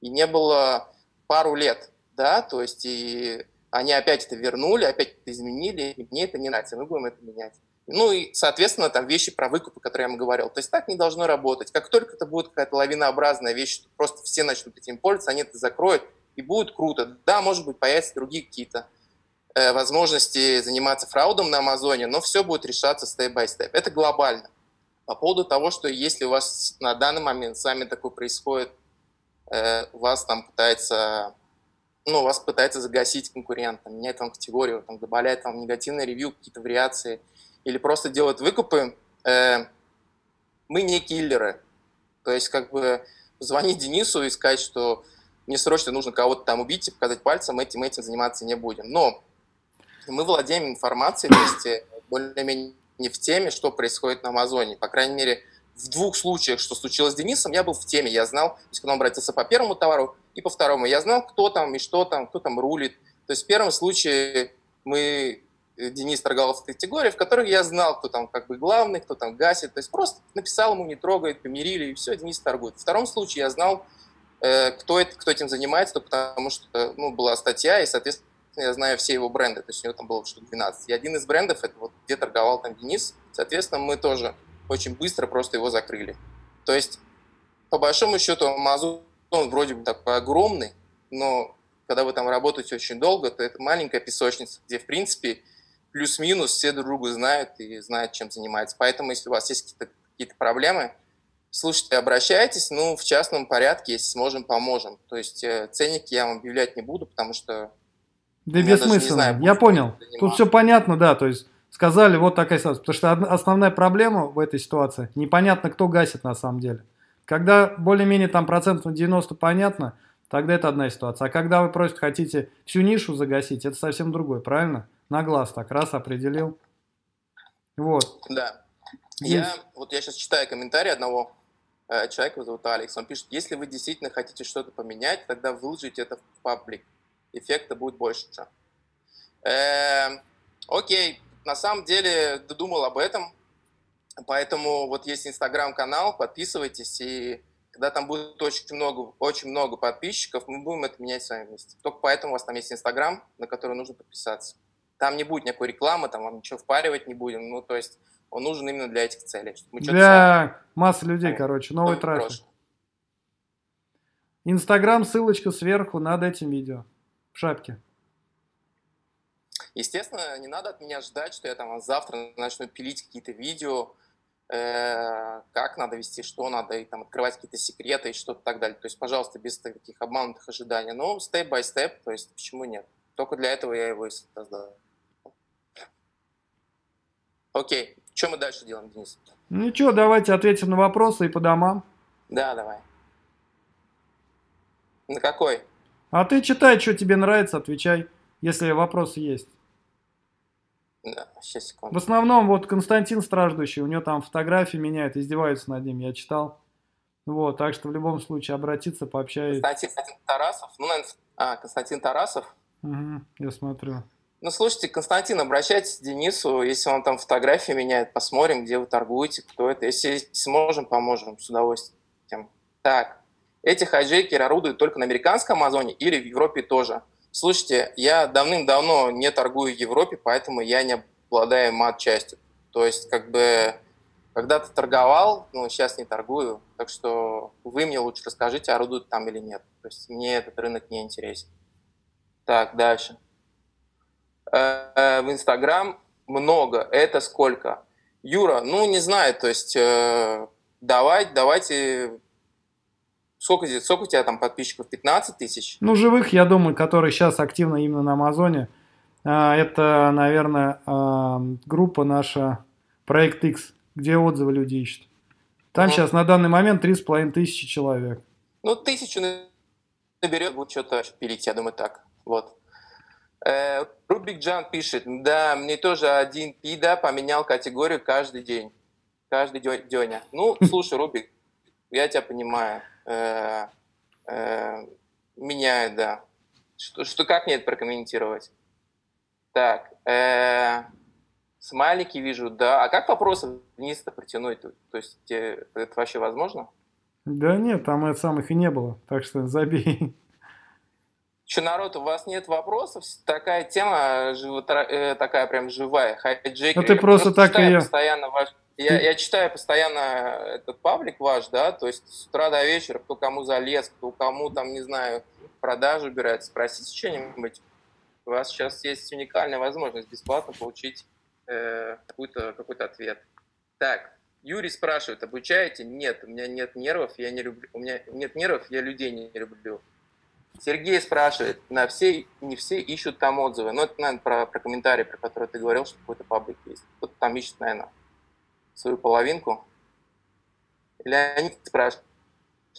[SPEAKER 2] И не было пару лет, да, то есть и они опять это вернули, опять это изменили, и мне это не нравится, мы будем это менять. Ну и, соответственно, там вещи про выкупы, которые я вам говорил. То есть так не должно работать. Как только это будет какая-то лавинообразная вещь, что просто все начнут этим пользоваться, они это закроют, и будет круто. Да, может быть, появятся другие какие-то э, возможности заниматься фраудом на Амазоне, но все будет решаться степ-бай-степ. Это глобально. По поводу того, что если у вас на данный момент с вами такое происходит, э, вас там пытается, ну, вас пытается загасить конкурент, там, менять вам категорию, там, добавлять вам негативные ревью, какие-то вариации, или просто делать выкупы, э, мы не киллеры. То есть, как бы, звонить Денису и сказать, что мне срочно нужно кого-то там убить и показать пальцем, этим этим заниматься не будем. Но мы владеем информацией, то есть э, более-менее не в теме, что происходит на Амазоне. По крайней мере, в двух случаях, что случилось с Денисом, я был в теме. Я знал, то есть, когда он обратился по первому товару и по второму, я знал, кто там и что там, кто там рулит. То есть в первом случае мы Денис торговал категории, в которых я знал, кто там как бы главный, кто там гасит. То есть просто написал ему, не трогает, помирили, и все, Денис торгует. В втором случае я знал, э, кто, это, кто этим занимается, потому что ну, была статья, и, соответственно, я знаю все его бренды, то есть у него там было штук 12. И один из брендов, это вот где торговал там Денис, соответственно, мы тоже очень быстро просто его закрыли. То есть, по большому счету, Amazon он вроде бы такой огромный, но когда вы там работаете очень долго, то это маленькая песочница, где, в принципе, плюс-минус все друг друга знают и знают, чем занимаются. Поэтому, если у вас есть какие-то какие проблемы, слушайте, обращайтесь, ну, в частном порядке, если сможем, поможем. То есть э, ценники я вам объявлять не буду, потому что
[SPEAKER 1] да бессмысленно. Знаю, я понял. Тут все понятно, да. То есть сказали, вот такая ситуация. Потому что основная проблема в этой ситуации, непонятно, кто гасит на самом деле. Когда более-менее там процентов 90 понятно, тогда это одна ситуация. А когда вы просто хотите всю нишу загасить, это совсем другое, правильно? На глаз так, раз определил. Вот.
[SPEAKER 2] Да. Я, вот я сейчас читаю комментарий одного э, человека, зовут Алекс. Он пишет, если вы действительно хотите что-то поменять, тогда выложите это в паблик эффекта будет больше. Э, окей, на самом деле думал об этом, поэтому вот есть инстаграм-канал, подписывайтесь, и когда там будет очень много, очень много подписчиков, мы будем это менять с вами вместе. Только поэтому у вас там есть инстаграм, на который нужно подписаться. Там не будет никакой рекламы, там вам ничего впаривать не будем, ну то есть он нужен именно для этих целей.
[SPEAKER 1] для массы людей, короче, новый трафик. Инстаграм, ссылочка сверху над этим видео в шапке.
[SPEAKER 2] Естественно, не надо от меня ждать, что я там завтра начну пилить какие-то видео, э, как надо вести, что надо, и там открывать какие-то секреты и что-то так далее. То есть, пожалуйста, без таких обманутых ожиданий. Но степ-бай-степ, то есть почему нет? Только для этого я его и создал. Окей, что мы дальше делаем, Денис?
[SPEAKER 1] Ну что, давайте ответим на вопросы и по домам.
[SPEAKER 2] Да, давай. На какой?
[SPEAKER 1] А ты читай, что тебе нравится, отвечай, если вопросы есть.
[SPEAKER 2] Да, сейчас, секунду.
[SPEAKER 1] В основном вот Константин страждущий, у него там фотографии меняют, издеваются над ним, я читал. Вот, так что в любом случае обратиться, пообщаюсь.
[SPEAKER 2] Константин, Константин Тарасов? Ну, наверное, а, Константин Тарасов?
[SPEAKER 1] Угу, я смотрю.
[SPEAKER 2] Ну, слушайте, Константин, обращайтесь к Денису, если он там фотографии меняет, посмотрим, где вы торгуете, кто это. Если сможем, поможем с удовольствием. Так, эти хайджейкеры орудуют только на американском Амазоне или в Европе тоже? Слушайте, я давным-давно не торгую в Европе, поэтому я не обладаю мат-частью. То есть, как бы, когда-то торговал, но сейчас не торгую. Так что вы мне лучше расскажите, орудуют там или нет. То есть, мне этот рынок не интересен. Так, дальше. Э, э, в Инстаграм много. Это сколько? Юра, ну, не знаю, то есть, э, давай, давайте Сколько, сколько у тебя там подписчиков? 15 тысяч?
[SPEAKER 1] Ну, живых, я думаю, которые сейчас активно именно на Амазоне. А, это, наверное, а, группа наша Проект X, где отзывы люди ищут. Там ну, сейчас на данный момент 3,5 тысячи человек.
[SPEAKER 2] Ну, тысячу наберет, будет что-то пилить, я думаю, так. Вот. Э, Рубик Джан пишет, да, мне тоже один пида поменял категорию каждый день. Каждый день. Ну, слушай, Рубик, я тебя понимаю. Э, э, меняют, да. Что, что как мне это прокомментировать? Так, э, смайлики вижу, да. А как вопросы вниз-то притянуть? То есть это вообще возможно?
[SPEAKER 1] Да нет, там самых и не было, так что забей.
[SPEAKER 2] Че, народ, у вас нет вопросов? Такая тема, живо, э, такая прям живая.
[SPEAKER 1] Хайджейк. Ну ты просто так ее...
[SPEAKER 2] Постоянно ваш я, я читаю постоянно этот паблик ваш, да, то есть с утра до вечера, кто кому залез, кто кому там, не знаю, продажу убирает, спросите что-нибудь. У вас сейчас есть уникальная возможность бесплатно получить э, какой-то какой ответ. Так, Юрий спрашивает, обучаете? Нет, у меня нет нервов, я не люблю, у меня нет нервов, я людей не люблю. Сергей спрашивает, на все, не все ищут там отзывы. Ну, это, наверное, про, про комментарий, про который ты говорил, что какой-то паблик есть. Кто-то там ищет, наверное, свою половинку. Леонид спрашивает,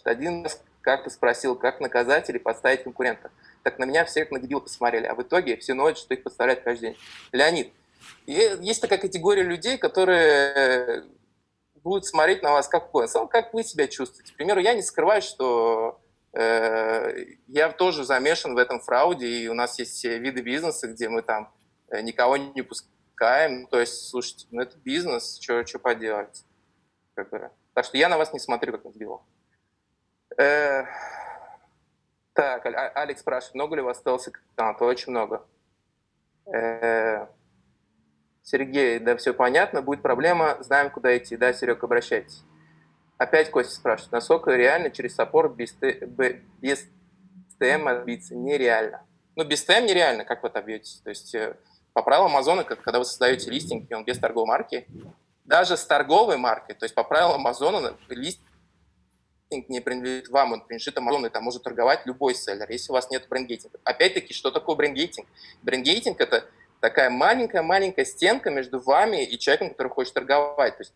[SPEAKER 2] один раз как-то спросил, как наказать или подставить конкурента. Так на меня все как на дебил посмотрели, а в итоге все ноют, что их подставляют каждый день. Леонид, есть такая категория людей, которые будут смотреть на вас как угодно. Как вы себя чувствуете? К примеру, я не скрываю, что э, я тоже замешан в этом фрауде, и у нас есть виды бизнеса, где мы там э, никого не пускаем Каем, то есть, слушайте, ну это бизнес, что поделать. Как бы. Так что я на вас не смотрю, как на дебилов. Э, так, а, Алекс спрашивает, много ли у вас осталось аккаунтов? Очень много. Э, Сергей, да все понятно, будет проблема, знаем, куда идти. Да, Серег, обращайтесь. Опять Костя спрашивает, насколько реально через саппорт без, без ТМ отбиться? Нереально. Ну, без ТМ нереально, как вы отобьетесь? То есть э, по правилам Амазона, когда вы создаете листинг, и он без торговой марки, даже с торговой маркой, то есть по правилам Амазона листинг не принадлежит вам, он принадлежит Амазону, и там может торговать любой селлер, если у вас нет брендгейтинга. Опять-таки, что такое брендгейтинг? Брендгейтинг – это такая маленькая-маленькая стенка между вами и человеком, который хочет торговать. То есть,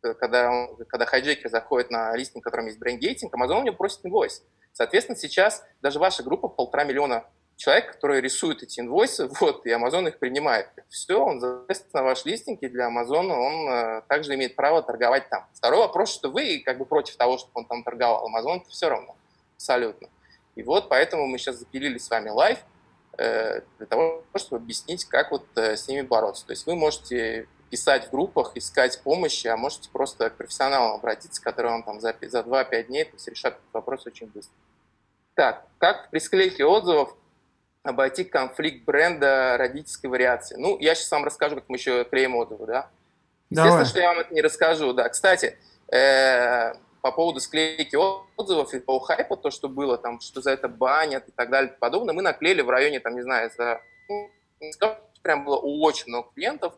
[SPEAKER 2] когда, он, когда hijacker заходит на листинг, в котором есть brand gating, Amazon у него просит инвойс. Соответственно, сейчас даже ваша группа полтора миллиона человек, который рисует эти инвойсы, вот, и Amazon их принимает. Все, он залезет на ваш листинг, и для Amazon он э, также имеет право торговать там. Второй вопрос, что вы как бы против того, чтобы он там торговал. Amazon все равно, абсолютно. И вот поэтому мы сейчас запилили с вами лайв, э, для того, чтобы объяснить, как вот э, с ними бороться. То есть вы можете писать в группах, искать помощи, а можете просто к профессионалам обратиться, которые вам там за, за 2-5 дней то есть, решат этот вопрос очень быстро. Так, как при склейке отзывов обойти конфликт бренда родительской вариации. Ну, я сейчас вам расскажу, как мы еще клеим отзывы, да? Естественно, Давай. что я вам это не расскажу, да. Кстати, э, по поводу склейки отзывов и по хайпа, то, что было там, что за это банят и так далее и подобное, мы наклеили в районе, там, не знаю, за ну, прям было очень много клиентов,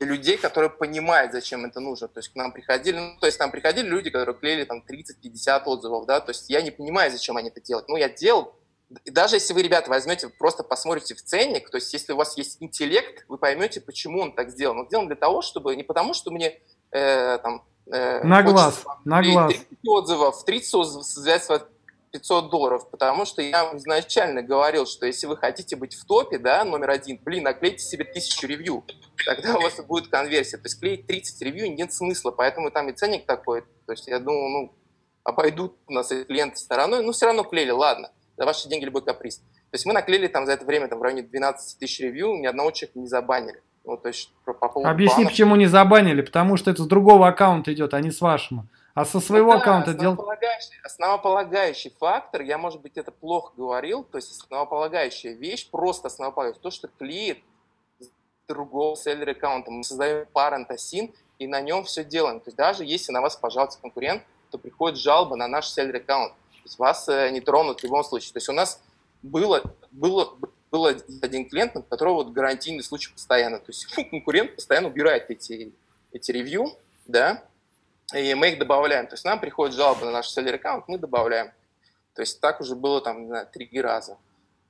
[SPEAKER 2] людей, которые понимают, зачем это нужно. То есть к нам приходили, ну, то есть нам приходили люди, которые клеили там 30-50 отзывов, да, то есть я не понимаю, зачем они это делают. Ну, я делал, даже если вы, ребята, возьмете, просто посмотрите в ценник, то есть если у вас есть интеллект, вы поймете, почему он так сделан. Он сделан для того, чтобы, не потому, что мне э, там...
[SPEAKER 1] Э, на глаз, на глаз.
[SPEAKER 2] 30 отзывов, 30 отзывов 500 долларов, потому что я вам изначально говорил, что если вы хотите быть в топе, да, номер один, блин, наклейте себе тысячу ревью, тогда у вас будет конверсия. То есть клеить 30 ревью нет смысла, поэтому там и ценник такой. То есть я думаю, ну, обойдут у нас эти клиенты стороной, но все равно клеили, ладно, за ваши деньги любой каприз. То есть мы наклеили там за это время там, в районе 12 тысяч ревью, ни одного человека не забанили. Ну, то есть,
[SPEAKER 1] по поводу Объясни, банов. почему не забанили, потому что это с другого аккаунта идет, а не с вашего. А со своего ну, да, аккаунта
[SPEAKER 2] основополагающий, дел... Основополагающий фактор, я, может быть, это плохо говорил, то есть основополагающая вещь, просто основополагающая, то, что клеит другого селлер аккаунта. Мы создаем parent async, и на нем все делаем. То есть даже если на вас пожалуйста конкурент, то приходит жалоба на наш селлер аккаунт. То есть вас э, не тронут в любом случае. То есть у нас было, было, было один клиент, на которого вот гарантийный случай постоянно. То есть конкурент постоянно убирает эти, эти ревью, да, и мы их добавляем. То есть нам приходит жалоба на наш селлер аккаунт, мы добавляем. То есть так уже было там, не знаю, три раза.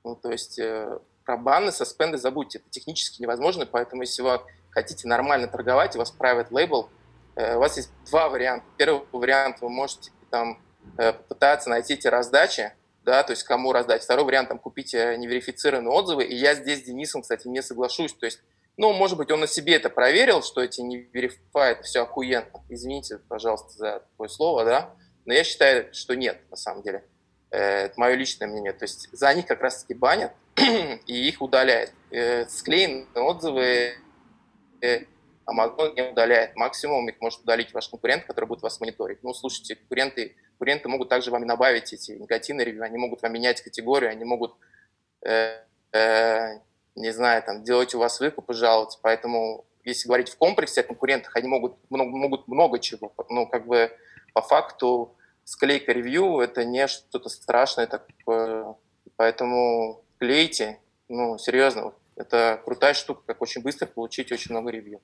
[SPEAKER 2] Ну, то есть э, про баны, саспенды забудьте, это технически невозможно, поэтому если вы хотите нормально торговать, у вас private label, э, у вас есть два варианта. Первый вариант, вы можете там э, попытаться найти эти раздачи, да, то есть кому раздать. Второй вариант, там, купить э, неверифицированные отзывы, и я здесь с Денисом, кстати, не соглашусь, то есть ну, может быть, он на себе это проверил, что эти не верифает, все охуенно. Извините, пожалуйста, за такое слово, да. Но я считаю, что нет, на самом деле. Э, это мое личное мнение. То есть за них как раз-таки банят и их удаляют. Э, склеенные отзывы э, Amazon не удаляет. Максимум их может удалить ваш конкурент, который будет вас мониторить. Ну, слушайте, конкуренты, конкуренты могут также вам добавить эти негативные ревью, они могут вам менять категорию, они могут э, э, не знаю, там, делать у вас выкуп и жаловаться. Поэтому, если говорить в комплексе о конкурентах, они могут много, могут много чего. Ну, как бы по факту склейка ревью – это не что-то страшное такое. Поэтому клейте, ну, серьезно, это крутая штука, как очень быстро получить очень много ревью.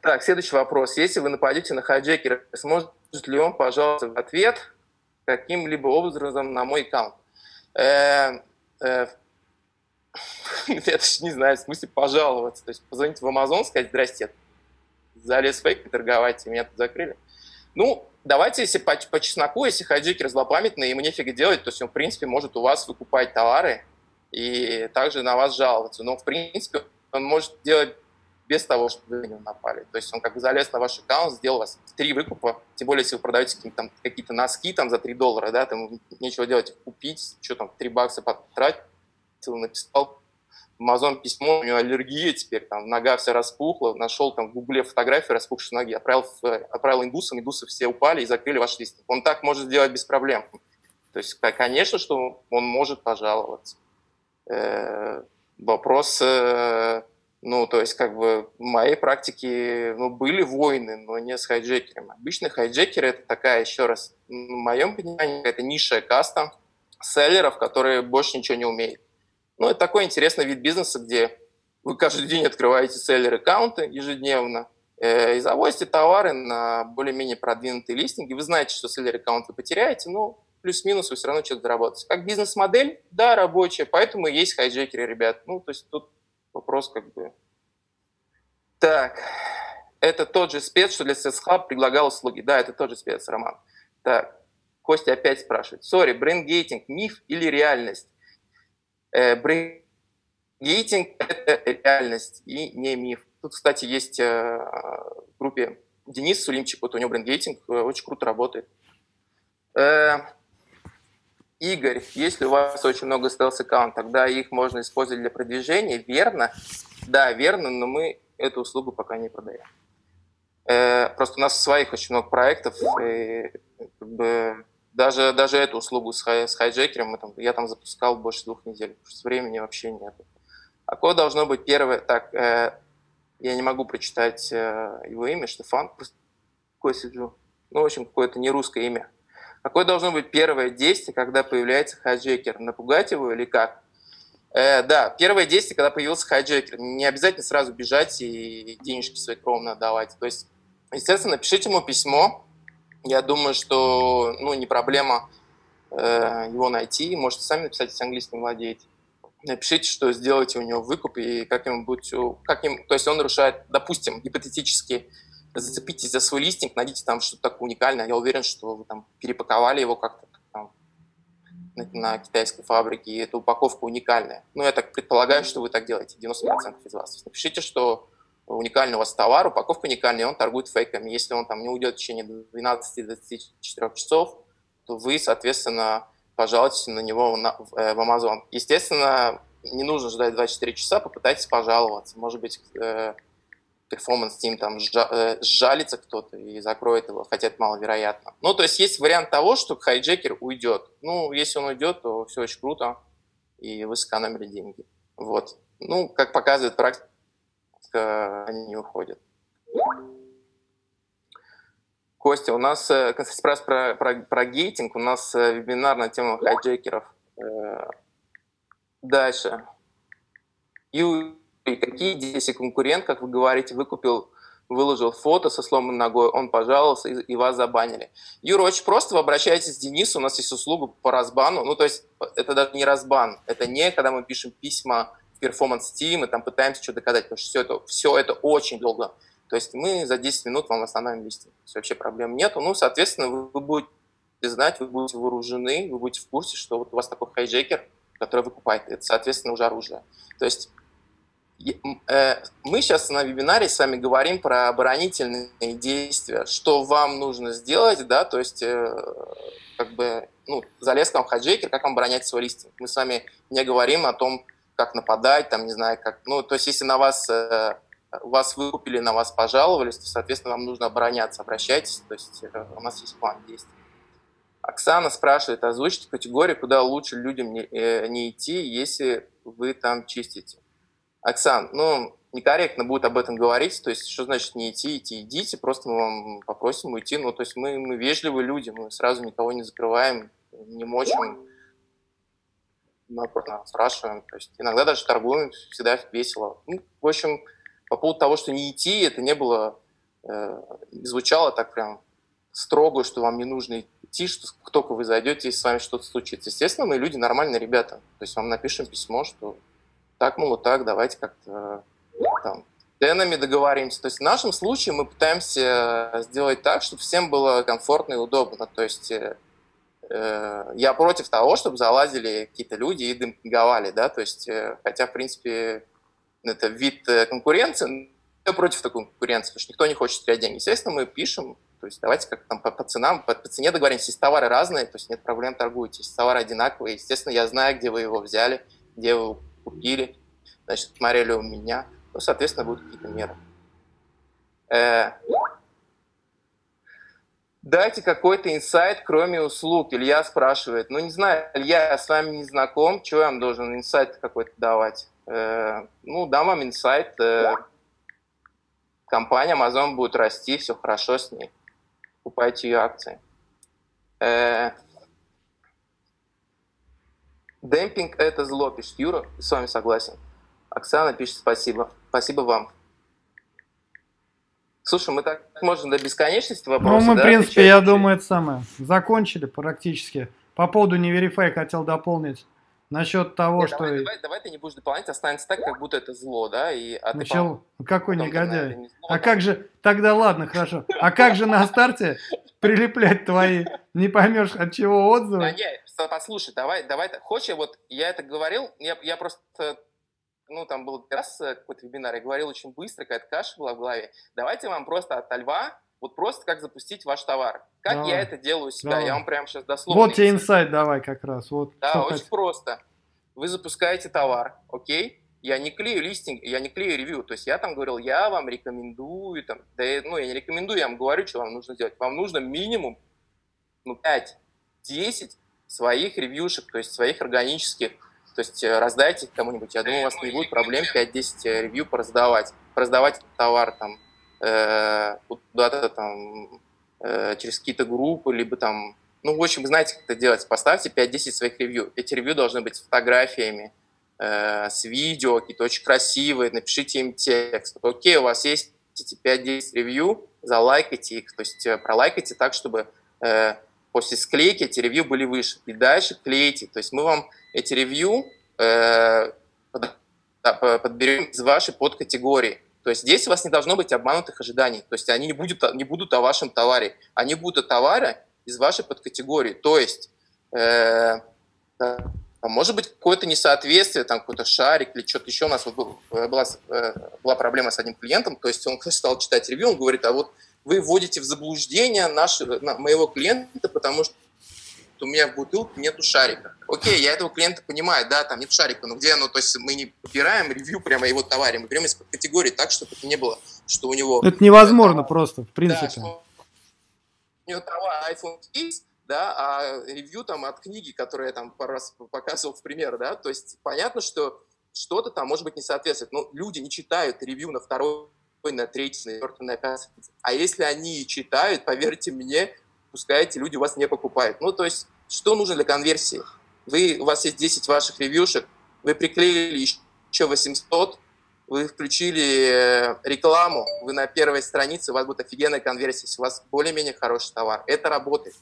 [SPEAKER 2] Так, следующий вопрос. Если вы нападете на хайджекера, сможет ли он пожалуйста, в ответ каким-либо образом на мой аккаунт? Э, э, я даже не знаю, в смысле пожаловаться. То есть позвонить в Amazon, сказать, здрасте, залез фейк торговать, и меня тут закрыли. Ну, давайте, если по, по чесноку, если хайджекер злопамятный, ему нефига делать, то есть он, в принципе, может у вас выкупать товары и также на вас жаловаться. Но, в принципе, он может делать без того, чтобы вы на него напали. То есть он как бы залез на ваш аккаунт, сделал вас три выкупа, тем более, если вы продаете какие-то носки там за 3 доллара, да, там нечего делать, купить, что там, 3 бакса потратить, написал Amazon письмо, у него аллергия теперь, там, нога вся распухла, нашел там в гугле фотографию распухшей ноги, отправил, отправил индусам, индусы все упали и закрыли ваш листинг. Он так может сделать без проблем. То есть, конечно, что он может пожаловаться. Э, вопрос, э, ну, то есть, как бы, в моей практике, ну, были войны, но не с хайджекерами. Обычно хайджекеры – это такая, еще раз, в моем понимании, это низшая каста селлеров, которые больше ничего не умеют. Ну, это такой интересный вид бизнеса, где вы каждый день открываете селлер-аккаунты ежедневно э, и завозите товары на более-менее продвинутые листинги. Вы знаете, что селлер-аккаунт вы потеряете, но плюс-минус вы все равно что-то заработаете. Как бизнес-модель, да, рабочая, поэтому и есть хайджекеры, ребят. Ну, то есть тут вопрос как бы... Так, это тот же спец, что для CS Hub предлагал услуги. Да, это тот же спец, Роман. Так, Костя опять спрашивает. Sorry, brand gating, миф или реальность? Э, brand gating – это реальность и не миф. Тут, кстати, есть э, в группе Денис Сулимчик, вот у него brand gating э, очень круто работает. Игорь, если у вас очень много стелс-аккаунтов, тогда их можно использовать для продвижения, верно? Да, верно, но мы эту услугу пока не продаем. Просто у нас своих очень много проектов, и как бы даже, даже эту услугу с, хай, с hijacker ом мы там, я там запускал больше двух недель, потому что времени вообще нет. А какое должно быть первое? Так, э, я не могу прочитать э, его имя, Штефан, просто сиджу. Ну, в общем, какое-то не русское имя. Какое должно быть первое действие, когда появляется hijacker? Напугать его или как? Э, да, первое действие, когда появился hijacker. Не обязательно сразу бежать и денежки свои кровно отдавать. То есть, естественно, напишите ему письмо. Я думаю, что ну, не проблема э, его найти. Можете сами написать, если английским владеете. Напишите, что сделаете у него выкуп и как ему будет... Как им, то есть он нарушает, допустим, гипотетически зацепитесь за свой листинг, найдите там что-то такое уникальное. Я уверен, что вы там перепаковали его как-то там, на, на китайской фабрике, и эта упаковка уникальная. Ну, я так предполагаю, что вы так делаете, 90% из вас. Напишите, что уникальный у вас товар, упаковка уникальная, он торгует фейками. Если он там не уйдет в течение 12-24 часов, то вы, соответственно, пожалуйтесь на него в э, Amazon. Естественно, не нужно ждать 24 часа, попытайтесь пожаловаться. Может быть, э, performance team там э, сжалится кто-то и закроет его, хотя это маловероятно. Ну, то есть есть вариант того, что hijacker уйдет. Ну, если он уйдет, то все очень круто, и вы сэкономили деньги. Вот. Ну, как показывает практика, они не уходят. Костя, у нас, э, Костя спрашивает про, про, про гейтинг, у нас э, вебинар на тему хайджекеров. Дальше. You и какие если конкурент, как вы говорите, выкупил выложил фото со сломанной ногой, он пожаловался и, и вас забанили. Юра, очень просто, вы обращаетесь к Денису, у нас есть услуга по разбану, ну то есть это даже не разбан, это не когда мы пишем письма Performance Team и там пытаемся что-то доказать, потому что все это, все это очень долго. То есть мы за 10 минут вам восстанавливаем листинг. То есть вообще проблем нету. Ну, соответственно, вы, вы будете знать, вы будете вооружены, вы будете в курсе, что вот у вас такой хайджекер, который выкупает. Это, соответственно, уже оружие. То есть Э, мы сейчас на вебинаре с вами говорим про оборонительные действия, что вам нужно сделать, да, то есть э, как бы, ну, залез к вам хаджекер, как вам оборонять свой листинг. Мы с вами не говорим о том, как нападать, там, не знаю, как, ну, то есть если на вас, э, вас выкупили, на вас пожаловались, то, соответственно, вам нужно обороняться, обращайтесь, то есть у нас есть план действий. Оксана спрашивает, озвучите категорию, куда лучше людям не, не идти, если вы там чистите. Оксан, ну, некорректно будет об этом говорить, то есть что значит не идти, идти, идите, просто мы вам попросим уйти, ну, то есть мы, мы вежливые люди, мы сразу никого не закрываем, не мочим, наоборот, спрашиваем, то есть иногда даже торгуем, всегда весело. Ну, в общем, по поводу того, что не идти, это не было, э, звучало так прям строго, что вам не нужно идти, что только вы зайдете, если с вами что-то случится. Естественно, мы люди нормальные ребята, то есть вам напишем письмо, что так, мол, так, давайте как-то там ценами договоримся. То есть в нашем случае мы пытаемся сделать так, чтобы всем было комфортно и удобно. То есть э, э я против того, чтобы залазили какие-то люди и демпинговали, да, то есть, э, хотя, в принципе, это вид э, конкуренции, я против такой конкуренции, потому что никто не хочет терять деньги. Естественно, мы пишем, то есть давайте как там по, по ценам, по, по цене договоримся. Если товары разные, то есть нет проблем торгуйте. Если товары одинаковые, естественно, я знаю, где вы его взяли, где вы купили, значит, смотрели у меня, ну, соответственно, будут какие-то меры. Э, дайте какой-то инсайт, кроме услуг. Илья спрашивает. Ну, не знаю, Илья, я с вами не знаком, чего я вам должен инсайт какой-то давать? Э, ну, дам вам инсайт. Э, компания Amazon будет расти, все хорошо с ней. Покупайте ее акции. Э, Демпинг – это зло, пишет Юра, с вами согласен. Оксана пишет спасибо. Спасибо вам. Слушай, мы так можем до бесконечности вопросы,
[SPEAKER 1] Ну, мы, да, в принципе, я думаю, это самое, закончили практически. По поводу неверифай хотел дополнить. Насчет того, Нет, что...
[SPEAKER 2] Давай, давай, давай ты не будешь дополнять, останется так, как будто это зло, да? И,
[SPEAKER 1] а Начал... Ты, Какой негодяй. Не зло, а как же... Тогда ладно, хорошо. А как же на старте прилеплять твои, не поймешь от чего отзывы? Да
[SPEAKER 2] нет, послушай, давай, давай, хочешь, вот я это говорил, я, я просто, ну, там был раз э, какой-то вебинар, я говорил очень быстро, какая-то каша была в голове. Давайте вам просто от льва, вот просто как запустить ваш товар. Как давай. я это делаю у себя, давай. я вам прямо сейчас дословно...
[SPEAKER 1] Вот тебе инсайт давай как раз. Вот,
[SPEAKER 2] да, очень хоть. просто. Вы запускаете товар, окей? Я не клею листинг, я не клею ревью. То есть я там говорил, я вам рекомендую, там, да, ну, я не рекомендую, я вам говорю, что вам нужно сделать. Вам нужно минимум ну, 5-10 своих ревьюшек, то есть своих органических, то есть э, раздайте кому-нибудь. Я думаю, у вас не будет проблем 5-10 э, ревью пораздавать. Пораздавать товар там э, куда-то там через какие-то группы, либо там Ну, в общем, знаете, как это делать. Поставьте 5-10 своих ревью. Эти ревью должны быть с фотографиями, с видео, какие-то очень красивые, напишите им текст. Окей, у вас есть эти 5-10 ревью, залайкайте их, то есть пролайкайте так, чтобы после склейки эти ревью были выше. И дальше клейте. То есть мы вам эти ревью э, подберем из вашей подкатегории. То есть здесь у вас не должно быть обманутых ожиданий. То есть они не будут, не будут о вашем товаре. Они будут о товаре из вашей подкатегории. То есть, э, может быть, какое-то несоответствие, там какой-то шарик или что-то еще. У нас вот был, была, э, была проблема с одним клиентом. То есть он стал читать ревью, он говорит, а вот вы вводите в заблуждение нашего, моего клиента, потому что у меня в бутылке нету шарика. Окей, я этого клиента понимаю, да, там нет шарика, но где оно? То есть мы не подбираем ревью прямо его товаре, мы берем из категории так, чтобы это не было, что у него...
[SPEAKER 1] Это невозможно это, просто, в принципе. Да, что
[SPEAKER 2] у него товар iPhone case, да, а ревью там от книги, которую я там пару раз показывал в пример, да, то есть понятно, что что-то там может быть не соответствует, но люди не читают ревью на второй на третий, на четвертый, на пятый. А если они читают, поверьте мне, пускай эти люди у вас не покупают. Ну, то есть, что нужно для конверсии? Вы, у вас есть 10 ваших ревьюшек, вы приклеили еще 800, вы включили э, рекламу, вы на первой странице, у вас будет офигенная конверсия, если у вас более-менее хороший товар. Это работает.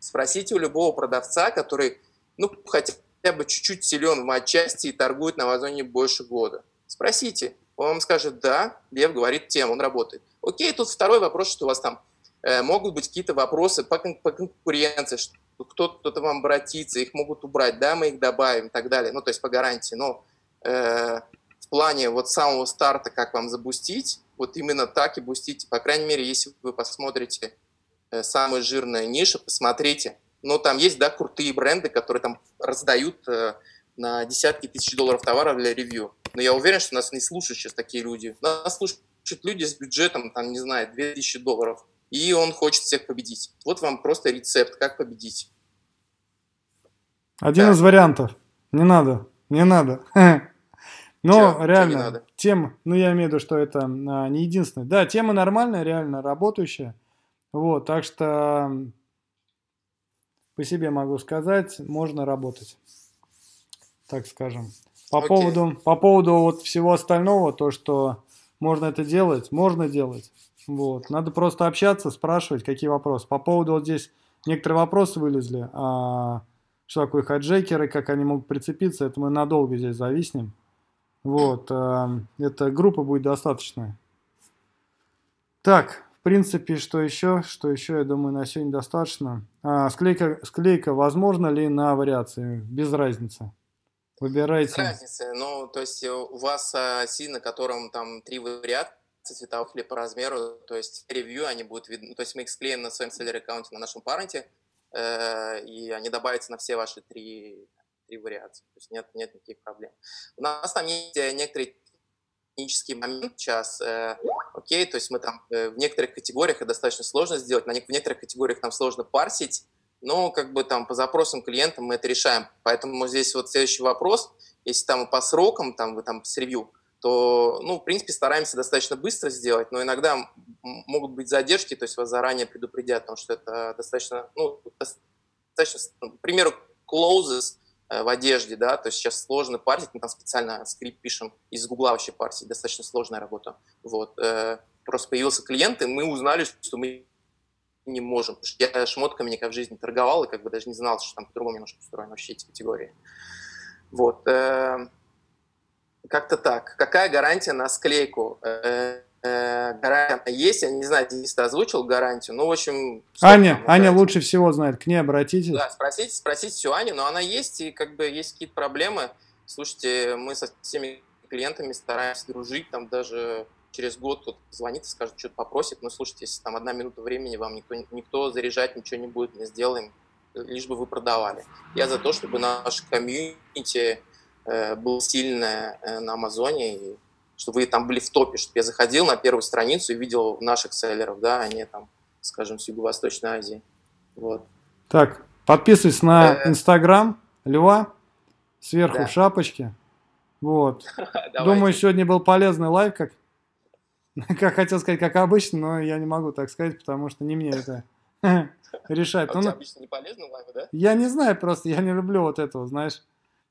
[SPEAKER 2] Спросите у любого продавца, который, ну, хотя бы чуть-чуть силен в матчасти и торгует на Амазоне больше года. Спросите, он вам скажет, да, Лев говорит тем, он работает. Окей, тут второй вопрос, что у вас там Э, могут быть какие-то вопросы по, по конкуренции, что кто-то, вам обратится, их могут убрать, да, мы их добавим и так далее, ну, то есть по гарантии, но э, в плане вот самого старта, как вам забустить, вот именно так и бустите, по крайней мере, если вы посмотрите э, самые жирные ниши, посмотрите, но там есть, да, крутые бренды, которые там раздают э, на десятки тысяч долларов товаров для ревью, но я уверен, что нас не слушают сейчас такие люди, нас слушают люди с бюджетом, там, не знаю, 2000 долларов, и он хочет всех победить. Вот вам просто рецепт, как победить.
[SPEAKER 1] Один да. из вариантов. Не надо, не надо. Но Че? реально, Че тема, ну я имею в виду, что это а, не единственное. Да, тема нормальная, реально работающая. Вот, так что по себе могу сказать, можно работать, так скажем. По Окей. поводу, по поводу вот всего остального, то, что можно это делать, можно делать. Вот. Надо просто общаться, спрашивать, какие вопросы. По поводу вот здесь некоторые вопросы вылезли. А, что такое хаджекеры, как они могут прицепиться, это мы надолго здесь зависнем. Вот. А, эта группа будет достаточная. Так, в принципе, что еще? Что еще, я думаю, на сегодня достаточно. А, склейка, склейка возможно ли на вариации? Без разницы. Выбирайте. Без
[SPEAKER 2] разницы. Ну, то есть у вас а, си, на котором там три варианта, цветов или по размеру, то есть ревью они будут видны, то есть мы их склеим на своем селлер аккаунте на нашем паренте, э, и они добавятся на все ваши три, три вариации, то есть нет, нет никаких проблем. У нас там есть э, некоторые технический момент сейчас, э, окей, то есть мы там э, в некоторых категориях это достаточно сложно сделать, на не, в некоторых категориях нам сложно парсить, но как бы там по запросам клиента мы это решаем. Поэтому здесь вот следующий вопрос, если там по срокам, там вы там с ревью, то, ну, в принципе, стараемся достаточно быстро сделать, но иногда могут быть задержки, то есть вас заранее предупредят, потому что это достаточно, ну, достаточно, ну, к примеру, closes э, в одежде, да, то есть сейчас сложно парсить, мы там специально скрипт пишем, из гугла вообще парсить, достаточно сложная работа, вот, э, просто появился клиент, и мы узнали, что мы не можем, потому что я шмотками никогда в жизни торговал, и как бы даже не знал, что там по-другому немножко устроены вообще эти категории, вот, э, как-то так. Какая гарантия на склейку? Э, э, гарантия есть, я не знаю, Денис озвучил гарантию, ну, в общем...
[SPEAKER 1] Аня, Аня лучше всего знает, к ней обратитесь.
[SPEAKER 2] Да, спросите, спросите всю Аню, но она есть, и как бы есть какие-то проблемы. Слушайте, мы со всеми клиентами стараемся дружить, там даже через год кто-то звонит и скажет, что-то попросит, но слушайте, если там одна минута времени, вам никто, никто заряжать ничего не будет, мы сделаем, лишь бы вы продавали. Я за то, чтобы наш комьюнити Э, было сильное э, на Амазоне, и чтобы вы там были в топе, чтобы я заходил на первую страницу и видел наших селлеров, да, а не там, скажем, с Юго-Восточной Азии. Вот.
[SPEAKER 1] Так, подписывайтесь на э. Инстаграм Льва, сверху да. в шапочке. Вот. Думаю, сегодня был полезный лайв, как, как хотел сказать, как обычно, но я не могу так сказать, потому что не мне это решать.
[SPEAKER 2] А
[SPEAKER 1] Ну, ну,
[SPEAKER 2] обычно не полезны лайвы, да?
[SPEAKER 1] Я не знаю, просто я не люблю вот этого, знаешь,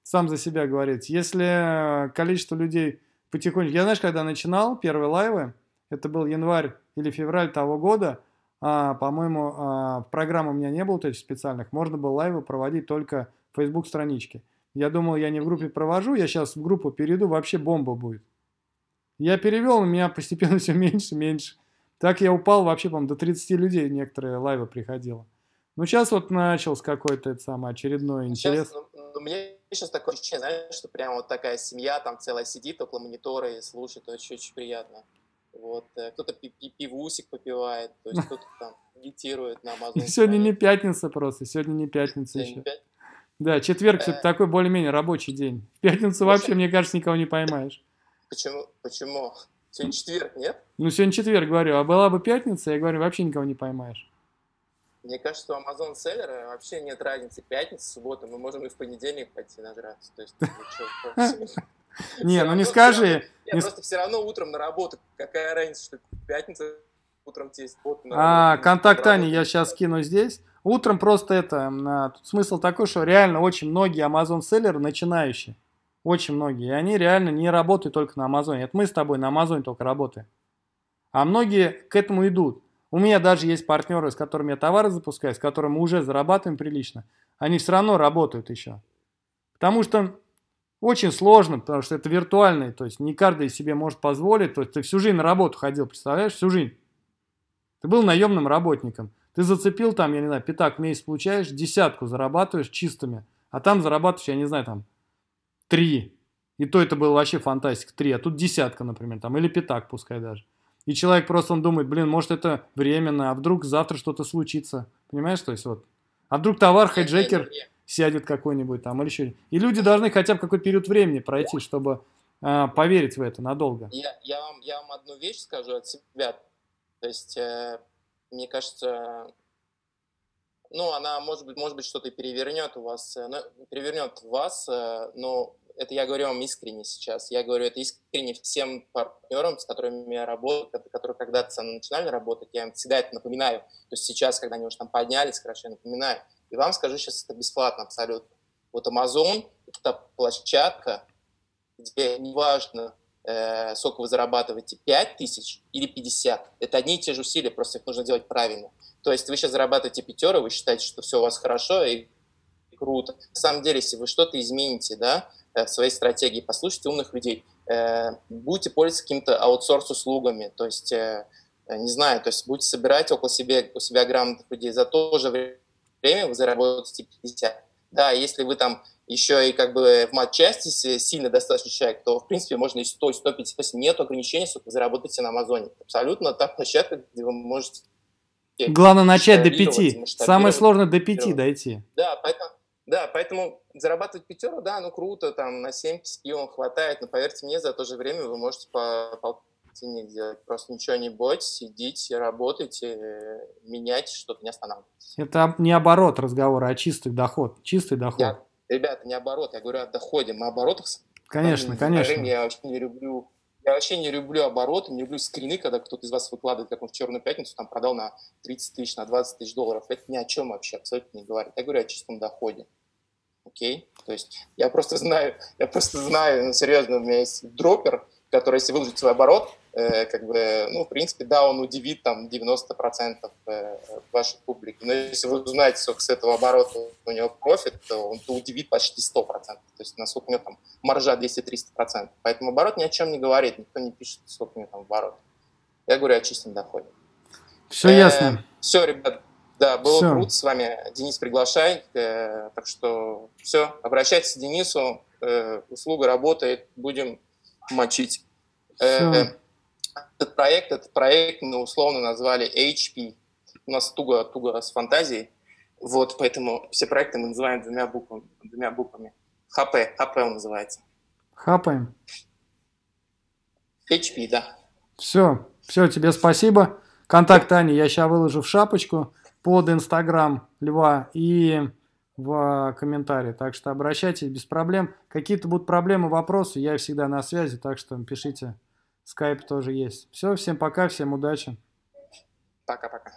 [SPEAKER 1] сам за себя говорить. Если количество людей потихонечку... Я, знаешь, когда начинал первые лайвы, это был январь или февраль того года, а, по-моему, а, в программе у меня не было вот этих специальных, можно было лайвы проводить только в Facebook страничке. Я думал, я не в группе провожу, я сейчас в группу перейду, вообще бомба будет. Я перевел, у меня постепенно все меньше, меньше. Так я упал вообще, по-моему, до 30 людей некоторые лайвы приходило. Ну, сейчас вот начался какой-то это самый очередной интерес.
[SPEAKER 2] Сейчас, ну, ну, мне сейчас такое ощущение, знаешь, что прям вот такая семья там целая сидит около монитора и слушает, очень-очень приятно. Вот, э, кто-то пи- пи- пивусик попивает, то есть кто-то там медитирует на Amazon.
[SPEAKER 1] Сегодня не пятница просто, сегодня не пятница еще.
[SPEAKER 2] не
[SPEAKER 1] Да, четверг
[SPEAKER 2] Э.
[SPEAKER 1] такой более-менее рабочий день. В пятницу вообще, мне кажется, никого не поймаешь.
[SPEAKER 2] Почему? Почему? Сегодня четверг, нет?
[SPEAKER 1] Ну, сегодня четверг, говорю, а была бы пятница, я говорю, вообще никого не поймаешь.
[SPEAKER 2] Мне кажется, у Amazon селлера вообще нет разницы пятница, суббота, мы можем и в понедельник пойти нажраться. То есть, ну,
[SPEAKER 1] Не, ну не скажи.
[SPEAKER 2] Я просто все равно утром на работу. Какая разница, что пятница утром тебе
[SPEAKER 1] А, контакт Ани я сейчас скину здесь. Утром просто это, а, тут смысл такой, что реально очень многие Amazon селлеры начинающие. Очень многие. И они реально не работают только на Амазоне. Это мы с тобой на Амазоне только работаем. А многие к этому идут. У меня даже есть партнеры, с которыми я товары запускаю, с которыми мы уже зарабатываем прилично. Они все равно работают еще. Потому что очень сложно, потому что это виртуальный, то есть не каждый себе может позволить. То есть ты всю жизнь на работу ходил, представляешь, всю жизнь. Ты был наемным работником. Ты зацепил там, я не знаю, пятак в месяц получаешь, десятку зарабатываешь чистыми. А там зарабатываешь, я не знаю, там, три. И то это было вообще фантастика, три. А тут десятка, например, там, или пятак пускай даже. И человек просто, он думает, блин, может это временно, а вдруг завтра что-то случится. Понимаешь, то есть вот. А вдруг товар, хайджекер сядет какой-нибудь там или еще. И люди должны хотя бы какой-то период времени пройти, чтобы а, поверить в это надолго.
[SPEAKER 2] Я, я, вам, я вам одну вещь скажу от себя. То есть, э, мне кажется, ну, она, может быть, может быть, что-то и перевернет у вас, э, перевернет вас, э, но это я говорю вам искренне сейчас. Я говорю это искренне всем партнерам, с которыми я работаю, ко- которые когда-то со мной начинали работать, я им всегда это напоминаю. То есть сейчас, когда они уже там поднялись, хорошо, я напоминаю. И вам скажу сейчас это бесплатно абсолютно. Вот Amazon – это площадка, где неважно, э, сколько вы зарабатываете, 5 тысяч или 50. Это одни и те же усилия, просто их нужно делать правильно. То есть вы сейчас зарабатываете пятеро, вы считаете, что все у вас хорошо и, круто. На самом деле, если вы что-то измените, да, в своей стратегии, послушайте умных людей, э, будете пользоваться какими-то аутсорс-услугами, то есть, э, э, не знаю, то есть будете собирать около себя, у себя грамотных людей, за то же время вы заработаете 50. Да, если вы там еще и как бы в матчасти сильно достаточно человек, то в принципе можно и 100, и 150. То есть нет ограничений, сколько вы заработаете на Амазоне. Абсолютно та площадка, где вы можете...
[SPEAKER 1] Главное начать до
[SPEAKER 2] масштабировать,
[SPEAKER 1] пяти.
[SPEAKER 2] масштабировать.
[SPEAKER 1] Самое сложное до пяти
[SPEAKER 2] Всё.
[SPEAKER 1] дойти.
[SPEAKER 2] Да, поэтому, да, поэтому зарабатывать пятеру, да, ну круто, там на 7 с пивом хватает, но поверьте мне, за то же время вы можете по полтинник делать. Просто ничего не бойтесь, идите, работайте, меняйте, что-то не останавливайтесь.
[SPEAKER 1] Это не оборот разговора, а чистый доход. Чистый доход.
[SPEAKER 2] Я, ребята, не оборот, я говорю о доходе. Мы оборотах
[SPEAKER 1] Конечно, конечно.
[SPEAKER 2] Я вообще не люблю, я вообще не люблю обороты, не люблю скрины, когда кто-то из вас выкладывает, как он в Черную пятницу там продал на 30 тысяч, на 20 тысяч долларов. Это ни о чем вообще абсолютно не говорит. Я говорю о чистом доходе. Окей? То есть я просто знаю, я просто знаю, ну, серьезно, у меня есть дропер, который, если выложить свой оборот, э, как бы, ну, в принципе, да, он удивит там 90% э, вашей публики. Но если вы узнаете, сколько с этого оборота у него профит, то он то удивит почти 100%. То есть насколько у него там маржа 200-300%. Поэтому оборот ни о чем не говорит, никто не пишет, сколько у него там оборот. Я говорю о чистом доходе.
[SPEAKER 1] Все ясно.
[SPEAKER 2] Все, ребят, да, было
[SPEAKER 1] Всё.
[SPEAKER 2] круто с вами. Денис, приглашай. Э, так что все, обращайтесь к Денису. Э, услуга работает, будем мочить. Э,
[SPEAKER 1] Всё.
[SPEAKER 2] Этот проект, этот проект мы условно назвали HP. У нас туго-туго с фантазией. Вот, поэтому все проекты мы называем двумя буквами. Двумя буквами. ХП, ХП он называется.
[SPEAKER 1] Хапаем.
[SPEAKER 2] HP, да.
[SPEAKER 1] Все. Все, тебе спасибо. Контакт Ани я сейчас выложу в шапочку под Инстаграм Льва и в комментарии. Так что обращайтесь без проблем. Какие-то будут проблемы, вопросы, я всегда на связи, так что пишите. Скайп тоже есть. Все, всем пока, всем удачи.
[SPEAKER 2] Пока-пока.